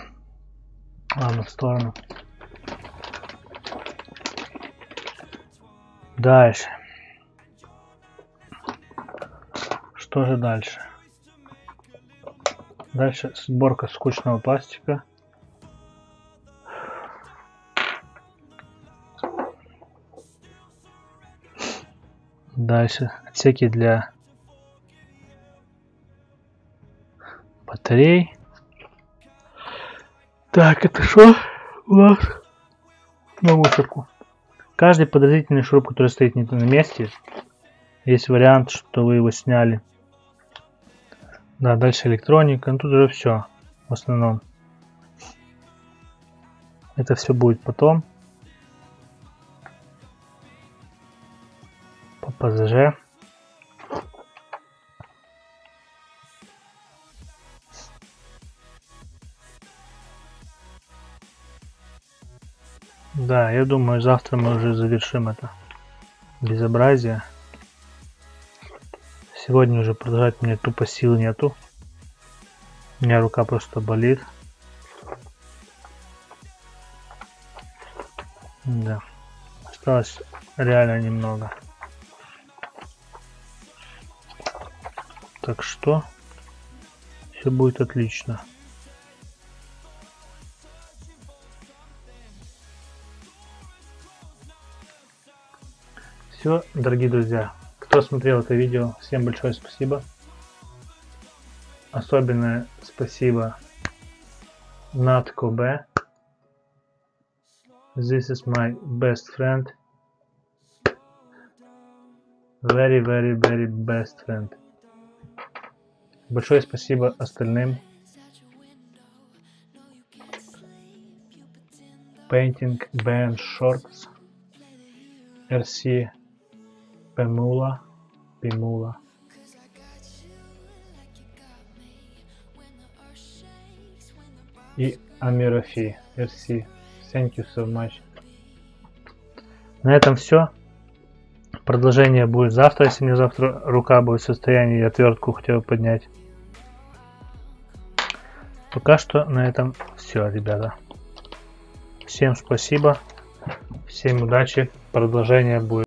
Ладно, в сторону. Дальше. Что же дальше? Дальше сборка скучного пластика. Дальше отсеки для батарей. Так, это что у нас? На мусорку. Каждый подозрительный шуруп, который стоит не на месте, есть вариант, что вы его сняли. Да, дальше электроника. Ну тут уже все. В основном. Это все будет потом. По ПЗЖ. Я думаю, завтра мы уже завершим это безобразие. Сегодня уже продолжать мне тупо сил нету. У меня рука просто болит. Да. Осталось реально немного. Так что все будет отлично. Все, дорогие друзья, кто смотрел это видео, всем большое спасибо. Особенное спасибо Натко Б. This is my best friend. Very, very, very best friend. Большое спасибо остальным. Painting Band Shorts. RC Pemula. Pimula. И Амирафи. RC. Thank you so much. На этом все. Продолжение будет завтра, если мне завтра рука будет в состоянии отвертку хотя бы поднять. Пока что на этом все, ребята. Всем спасибо. Всем удачи. Продолжение будет.